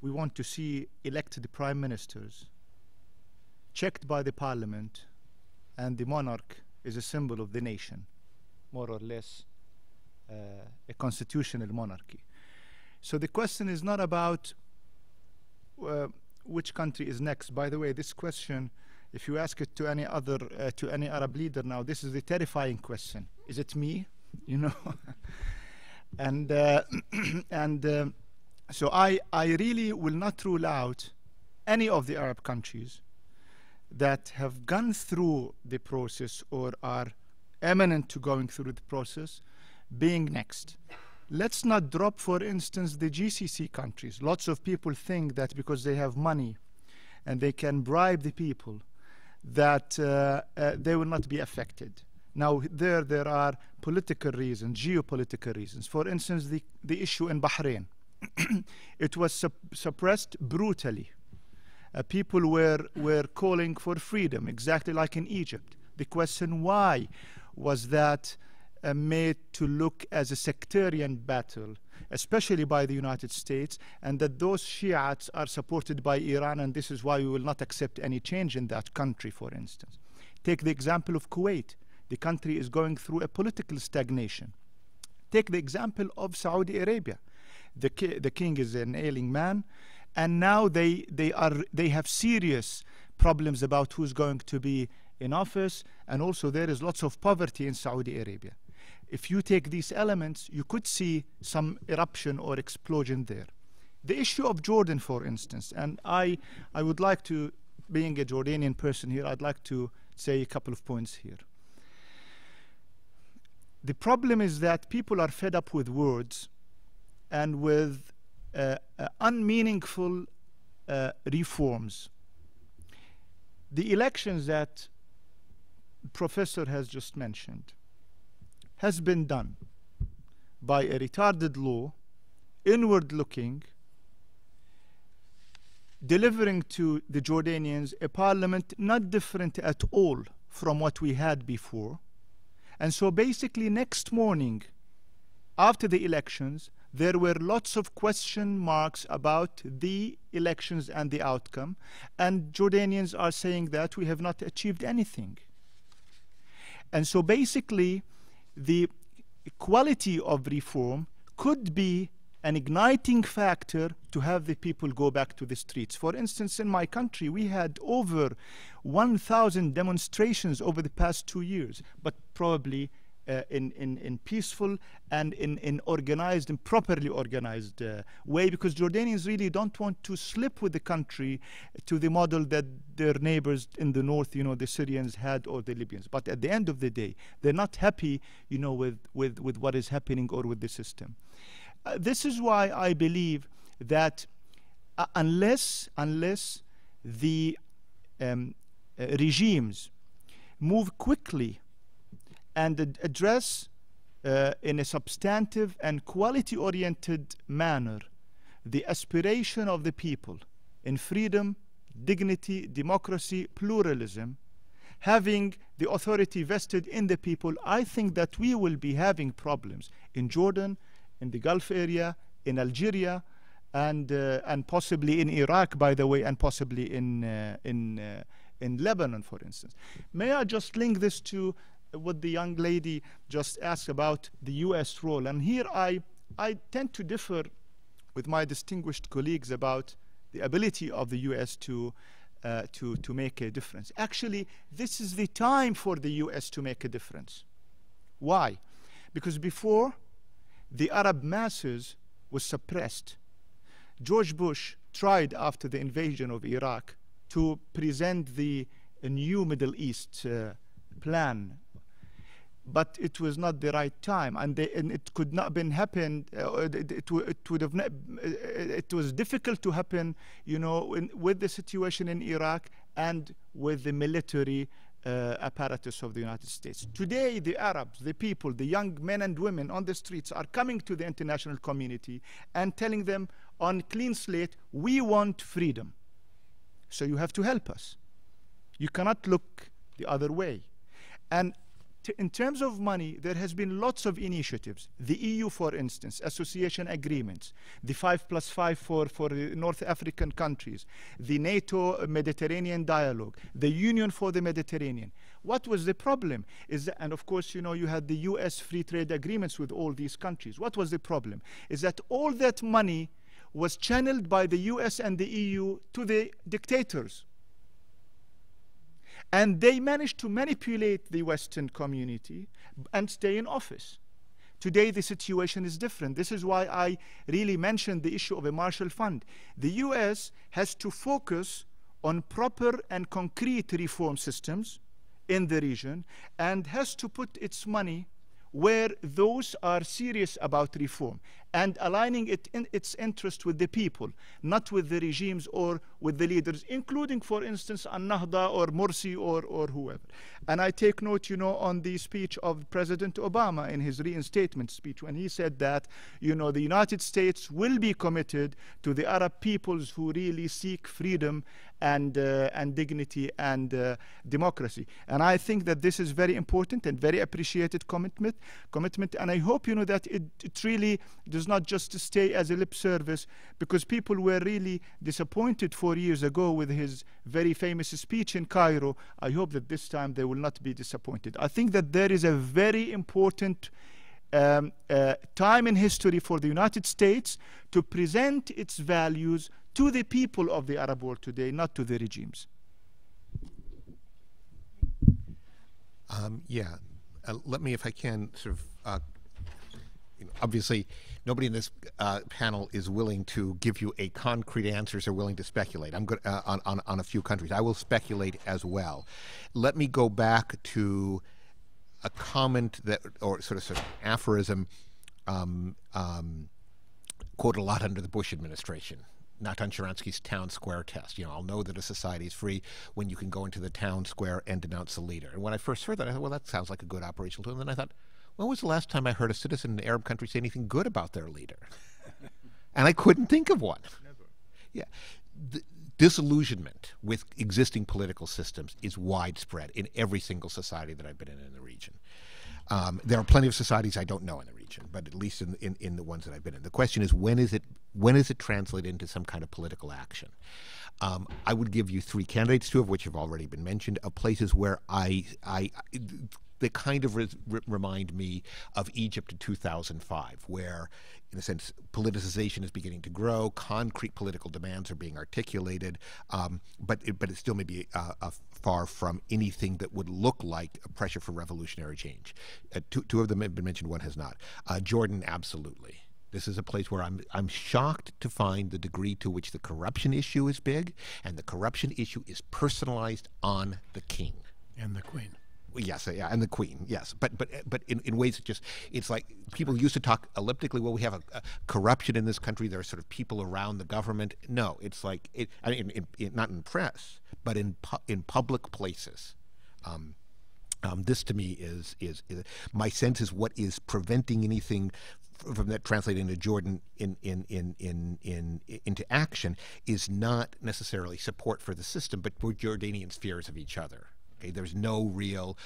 we want to see elected prime ministers checked by the parliament, and the monarch is a symbol of the nation, more or less uh, a constitutional monarchy. So the question is not about uh, which country is next. By the way, this question, if you ask it to any other, uh, to any Arab leader now, this is the terrifying question. Is it me? You know? and uh, and um, so I, I really will not rule out any of the Arab countries that have gone through the process or are eminent to going through the process being next. Let's not drop, for instance, the GCC countries. Lots of people think that because they have money and they can bribe the people, that uh, uh, they will not be affected. Now, there, there are political reasons, geopolitical reasons. For instance, the, the issue in Bahrain. it was sup suppressed brutally. Uh, people were, were calling for freedom, exactly like in Egypt. The question why was that uh, made to look as a sectarian battle, especially by the United States, and that those Shiites are supported by Iran, and this is why we will not accept any change in that country, for instance. Take the example of Kuwait. The country is going through a political stagnation. Take the example of Saudi Arabia. The, ki the king is an ailing man, and now they, they, are, they have serious problems about who's going to be in office, and also there is lots of poverty in Saudi Arabia. If you take these elements, you could see some eruption or explosion there. The issue of Jordan, for instance, and I, I would like to, being a Jordanian person here, I'd like to say a couple of points here. The problem is that people are fed up with words and with uh, uh, unmeaningful uh, reforms. The elections that professor has just mentioned has been done by a retarded law, inward looking, delivering to the Jordanians a parliament not different at all from what we had before. And so basically, next morning, after the elections, there were lots of question marks about the elections and the outcome. And Jordanians are saying that we have not achieved anything. And so basically, the quality of reform could be an igniting factor to have the people go back to the streets. For instance, in my country, we had over 1,000 demonstrations over the past two years, but probably uh, in, in, in peaceful and in, in organized and properly organized uh, way because Jordanians really don't want to slip with the country to the model that their neighbors in the north, you know, the Syrians had or the Libyans. But at the end of the day, they're not happy, you know, with, with, with what is happening or with the system. Uh, this is why I believe that uh, unless, unless the um, uh, regimes move quickly and ad address uh, in a substantive and quality oriented manner the aspiration of the people in freedom, dignity, democracy, pluralism, having the authority vested in the people, I think that we will be having problems in Jordan, in the Gulf area, in Algeria, and uh, and possibly in Iraq, by the way, and possibly in uh, in uh, in Lebanon, for instance. May I just link this to what the young lady just asked about the U.S. role. And here I, I tend to differ with my distinguished colleagues about the ability of the U.S. to, uh, to, to make a difference. Actually, this is the time for the U.S. to make a difference. Why? Because before, the Arab masses was suppressed. George Bush tried after the invasion of Iraq to present the new Middle East uh, plan but it was not the right time and, they, and it could not have been happened uh, it, it, it, would have uh, it was difficult to happen you know in, with the situation in Iraq and with the military uh, apparatus of the United States. Today, the Arabs, the people, the young men and women on the streets are coming to the international community and telling them on clean slate, we want freedom. So you have to help us. You cannot look the other way. And in terms of money, there has been lots of initiatives. The EU, for instance, association agreements, the five plus five for, for the North African countries, the NATO Mediterranean dialogue, the Union for the Mediterranean. What was the problem? Is that, and of course, you know, you had the U.S. free trade agreements with all these countries. What was the problem? Is that all that money was channeled by the US and the EU to the dictators. And they managed to manipulate the Western community and stay in office. Today, the situation is different. This is why I really mentioned the issue of a Marshall Fund. The US has to focus on proper and concrete reform systems in the region and has to put its money where those are serious about reform and aligning it in its interest with the people, not with the regimes or with the leaders, including, for instance, Ennahda or Morsi or, or whoever. And I take note, you know, on the speech of President Obama in his reinstatement speech when he said that, you know, the United States will be committed to the Arab peoples who really seek freedom and, uh, and dignity and uh, democracy. And I think that this is very important and very appreciated commitment, commitment. And I hope, you know, that it, it really does not just to stay as a lip service because people were really disappointed four years ago with his very famous speech in Cairo. I hope that this time they will not be disappointed. I think that there is a very important um, uh, time in history for the United States to present its values to the people of the Arab world today, not to the regimes. Um, yeah, uh, let me, if I can, sort of. Uh, you know, obviously, nobody in this uh, panel is willing to give you a concrete answers or willing to speculate. I'm good uh, on, on on a few countries. I will speculate as well. Let me go back to a comment that, or sort of, sort of aphorism, um, um, quoted a lot under the Bush administration. Natan Sharansky's town square test. You know, I'll know that a society is free when you can go into the town square and denounce the leader. And when I first heard that, I thought, well, that sounds like a good operational tool. And then I thought, when was the last time I heard a citizen in an Arab country say anything good about their leader? and I couldn't think of one. Never. Yeah. The disillusionment with existing political systems is widespread in every single society that I've been in in the region. Um, there are plenty of societies I don't know in the region, but at least in, in, in the ones that I've been in. The question is when is it when is it translated into some kind of political action? Um, I would give you three candidates, two of which have already been mentioned, of places where I, I, they kind of re- remind me of Egypt in 2005, where, in a sense, politicization is beginning to grow, concrete political demands are being articulated, um, but it, but it still may be uh, uh, far from anything that would look like a pressure for revolutionary change. Uh, two, two of them have been mentioned, one has not. Uh, Jordan, absolutely. This is a place where I'm I'm shocked to find the degree to which the corruption issue is big, and the corruption issue is personalized on the king and the queen. Yes, yeah, and the queen. Yes, but but but in, in ways that just it's like people used to talk elliptically. Well, we have a, a corruption in this country. There are sort of people around the government. No, it's like it. I mean, in, in, not in press, but in pu- in public places. Um, um, this to me is, is, is my sense is what is preventing anything from that translating into Jordan in, in, in, in, in, into action is not necessarily support for the system, but Jordanians' fears of each other. Okay, there's no real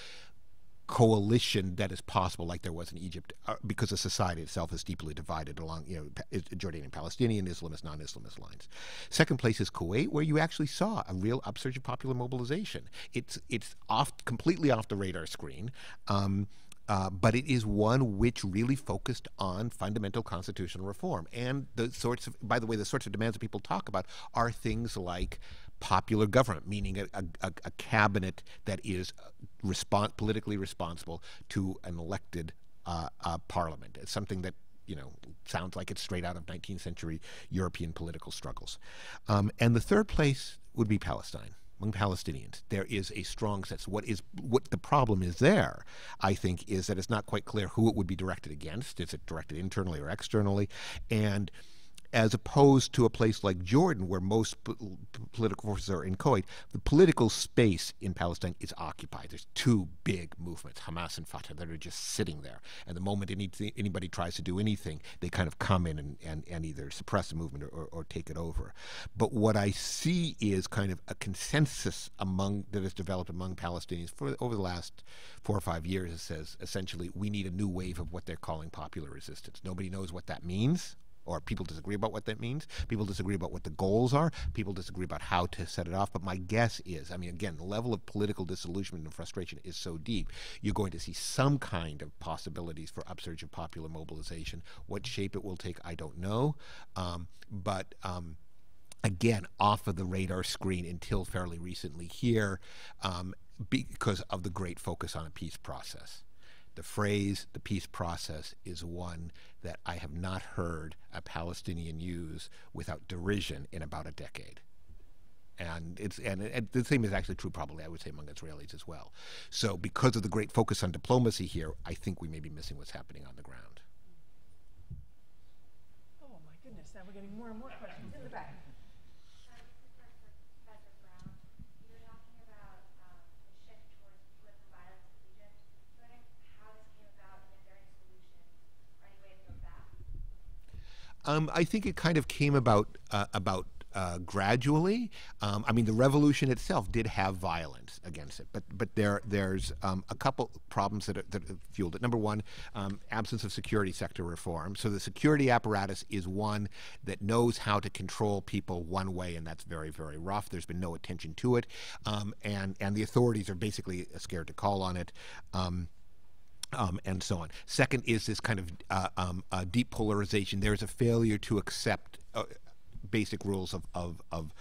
coalition that is possible like there was in Egypt uh, because the society itself is deeply divided along you know Jordanian Palestinian Islamist non-Islamist lines. Second place is Kuwait where you actually saw a real upsurge of popular mobilization. It's it's off completely off the radar screen. Um, uh, but it is one which really focused on fundamental constitutional reform. And the sorts of, by the way, the sorts of demands that people talk about are things like popular government, meaning a, a, a cabinet that is respon- politically responsible to an elected uh, uh, parliament. It's something that you know sounds like it's straight out of 19th century European political struggles. Um, and the third place would be Palestine among Palestinians. There is a strong sense. What is what the problem is there, I think, is that it's not quite clear who it would be directed against. Is it directed internally or externally? And as opposed to a place like Jordan, where most political forces are inchoate, the political space in Palestine is occupied. There's two big movements, Hamas and Fatah, that are just sitting there. And the moment anything, anybody tries to do anything, they kind of come in and, and, and either suppress the movement or, or take it over. But what I see is kind of a consensus among that has developed among Palestinians for over the last four or five years that says essentially we need a new wave of what they're calling popular resistance. Nobody knows what that means or people disagree about what that means. People disagree about what the goals are. People disagree about how to set it off. But my guess is, I mean, again, the level of political disillusionment and frustration is so deep, you're going to see some kind of possibilities for upsurge of popular mobilization. What shape it will take, I don't know. Um, but um, again, off of the radar screen until fairly recently here um, because of the great focus on a peace process. The phrase the peace process is one that I have not heard a Palestinian use without derision in about a decade. And it's and, and the same is actually true probably I would say among Israelis as well. So because of the great focus on diplomacy here, I think we may be missing what's happening on the ground. Oh my goodness, now we're getting more and more questions in the back. Um, I think it kind of came about uh, about uh, gradually. Um, I mean, the revolution itself did have violence against it, but but there there's um, a couple problems that, that fueled it. Number one, um, absence of security sector reform. So the security apparatus is one that knows how to control people one way, and that's very very rough. There's been no attention to it, um, and and the authorities are basically scared to call on it. Um, and so on. Second is this kind of uh, um, uh, deep polarization. There is a failure to accept uh, basic rules of of of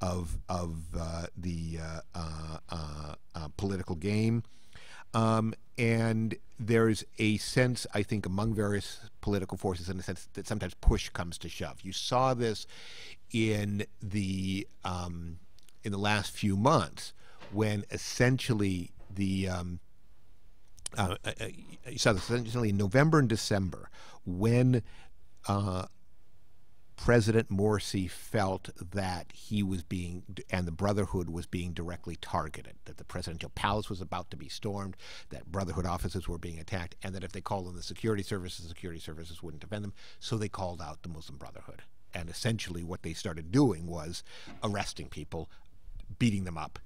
of, of uh, the uh, uh, political game. Um, and there's a sense, I think, among various political forces, in a sense that sometimes push comes to shove. You saw this in the um, in the last few months, when essentially the um, uh, uh, uh, this essentially in November and December when uh, President Morsi felt that he was being, and the Brotherhood was being directly targeted, that the presidential palace was about to be stormed, that Brotherhood offices were being attacked, and that if they called on the security services, the security services wouldn't defend them. So they called out the Muslim Brotherhood. And essentially, what they started doing was arresting people, beating them up,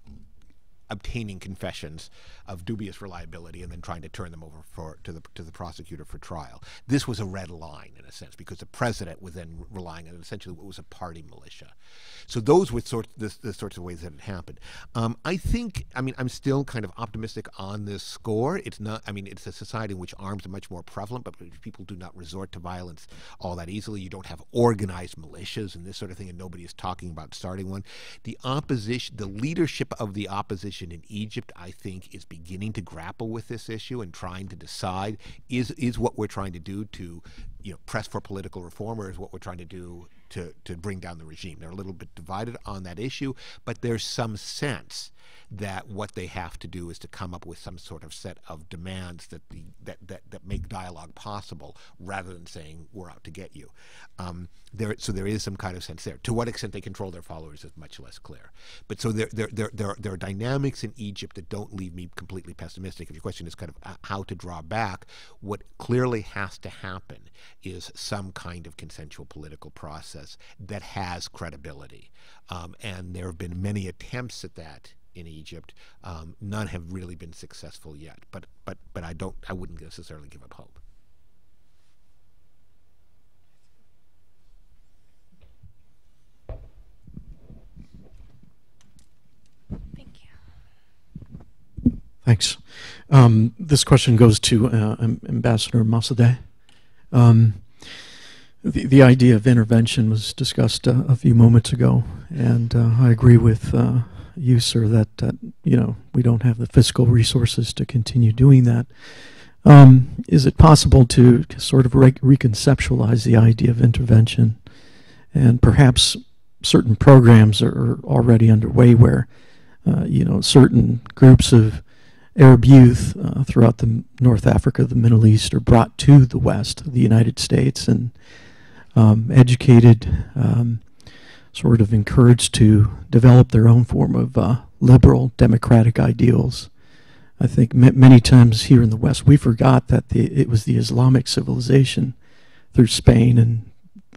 obtaining confessions of dubious reliability and then trying to turn them over for, to, the, to the prosecutor for trial. This was a red line, in a sense, because the president was then relying on essentially what was a party militia. So those were sort, the, the sorts of ways that it happened. Um, I think, I mean, I'm still kind of optimistic on this score. It's not, I mean, it's a society in which arms are much more prevalent, but people do not resort to violence all that easily. You don't have organized militias and this sort of thing, and nobody is talking about starting one. The opposition, the leadership of the opposition in Egypt, I think, is beginning to grapple with this issue and trying to decide is is what we're trying to do to, you know, press for political reform, or is what we're trying to do to to bring down the regime. They're a little bit divided on that issue, but there's some sense that what they have to do is to come up with some sort of set of demands that the that that, that make dialogue possible, rather than saying we're out to get you. Um, there, so there is some kind of sense there. To what extent they control their followers is much less clear. But so there there there there, there are dynamics in Egypt that don't leave me completely pessimistic. If your question is kind of uh, how to draw back, what clearly has to happen is some kind of consensual political process that has credibility. Um, and there have been many attempts at that in Egypt. Um, none have really been successful yet, but but but I don't I wouldn't necessarily give up hope. Thank you. Thanks. Um, this question goes to uh, Ambassador Masa'deh. Um, the, the idea of intervention was discussed uh, a few moments ago, and uh, I agree with uh, you, sir, that, that you know we don't have the fiscal resources to continue doing that. Um, is it possible to sort of re- reconceptualize the idea of intervention, and perhaps certain programs are already underway where uh, you know certain groups of Arab youth uh, throughout the North Africa, the Middle East, are brought to the West, the United States, and um, educated, um, sort of encouraged to develop their own form of uh, liberal democratic ideals. I think ma- many times here in the West we forgot that the, it was the Islamic civilization through Spain and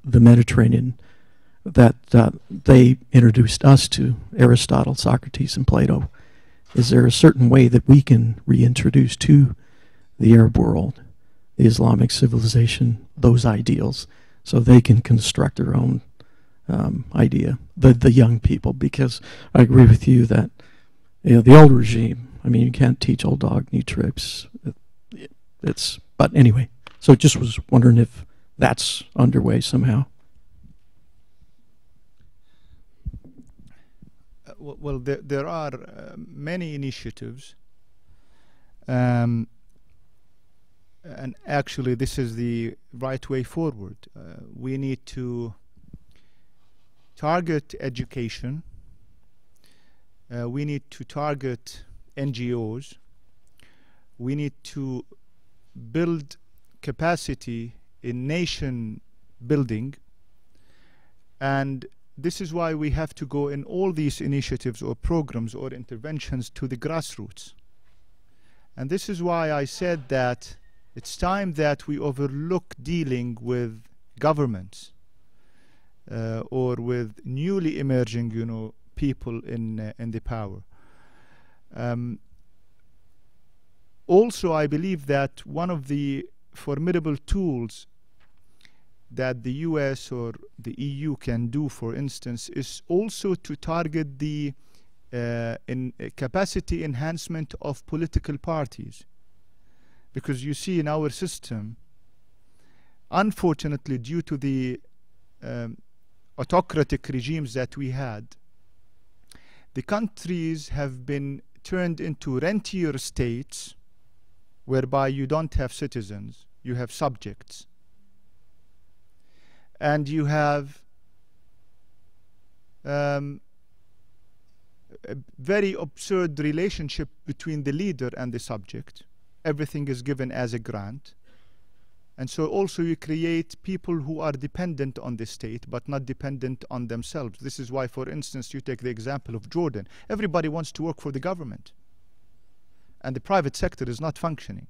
the Mediterranean that uh, they introduced us to Aristotle, Socrates, and Plato. Is there a certain way that we can reintroduce to the Arab world, the Islamic civilization, those ideals, so they can construct their own um, idea, the the young people? Because I agree with you that you know, the old regime. I mean, you can't teach old dog new tricks. It, it's but anyway. So just was wondering if that's underway somehow. Well, there, there are uh, many initiatives. Um, and actually, this is the right way forward. Uh, we need to target education. Uh, we need to target NGOs. We need to build capacity in nation building. And this is why we have to go in all these initiatives or programs or interventions to the grassroots. And this is why I said that it's time that we overlook dealing with governments or with newly emerging, you know, people in uh, in the power. Um, also, I believe that one of the formidable tools that the US or the EU can do, for instance, is also to target the uh, in uh, capacity enhancement of political parties. Because you see in our system, unfortunately, due to the um, autocratic regimes that we had, the countries have been turned into rentier states whereby you don't have citizens, you have subjects. And you have um, a very absurd relationship between the leader and the subject. Everything is given as a grant. And so also you create people who are dependent on the state but not dependent on themselves. This is why, for instance, you take the example of Jordan. Everybody wants to work for the government. And the private sector is not functioning.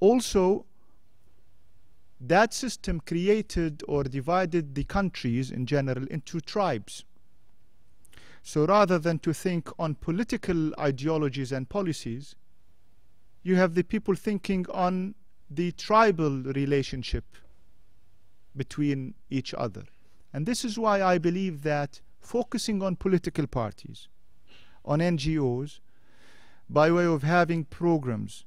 Also, that system created or divided the countries in general into tribes. So rather than to think on political ideologies and policies, you have the people thinking on the tribal relationship between each other. And this is why I believe that focusing on political parties, on NGOs, by way of having programs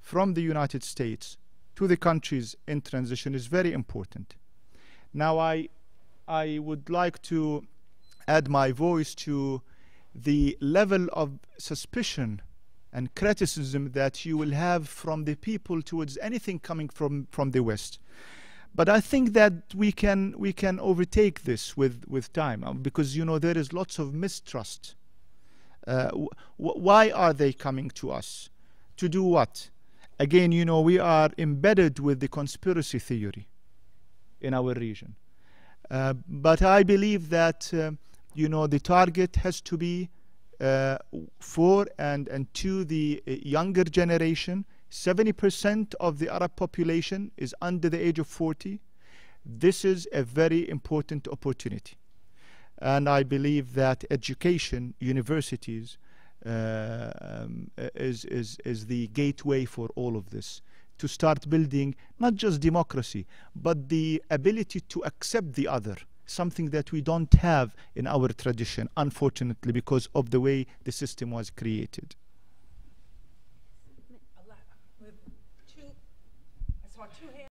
from the United States to the countries in transition is very important. Now, I, I would like to add my voice to the level of suspicion and criticism that you will have from the people towards anything coming from, from the West. But I think that we can we can overtake this with with time uh, because you know there is lots of mistrust. Uh, why are they coming to us? To do what? Again, you know we are embedded with the conspiracy theory in our region. Uh, but I believe that uh, you know the target has to be uh, for and, and to the uh, younger generation. 70% of the Arab population is under the age of 40. This is a very important opportunity. And I believe that education, universities, uh, um, is, is, is the gateway for all of this to start building not just democracy, but the ability to accept the other something that we don't have in our tradition, unfortunately, because of the way the system was created.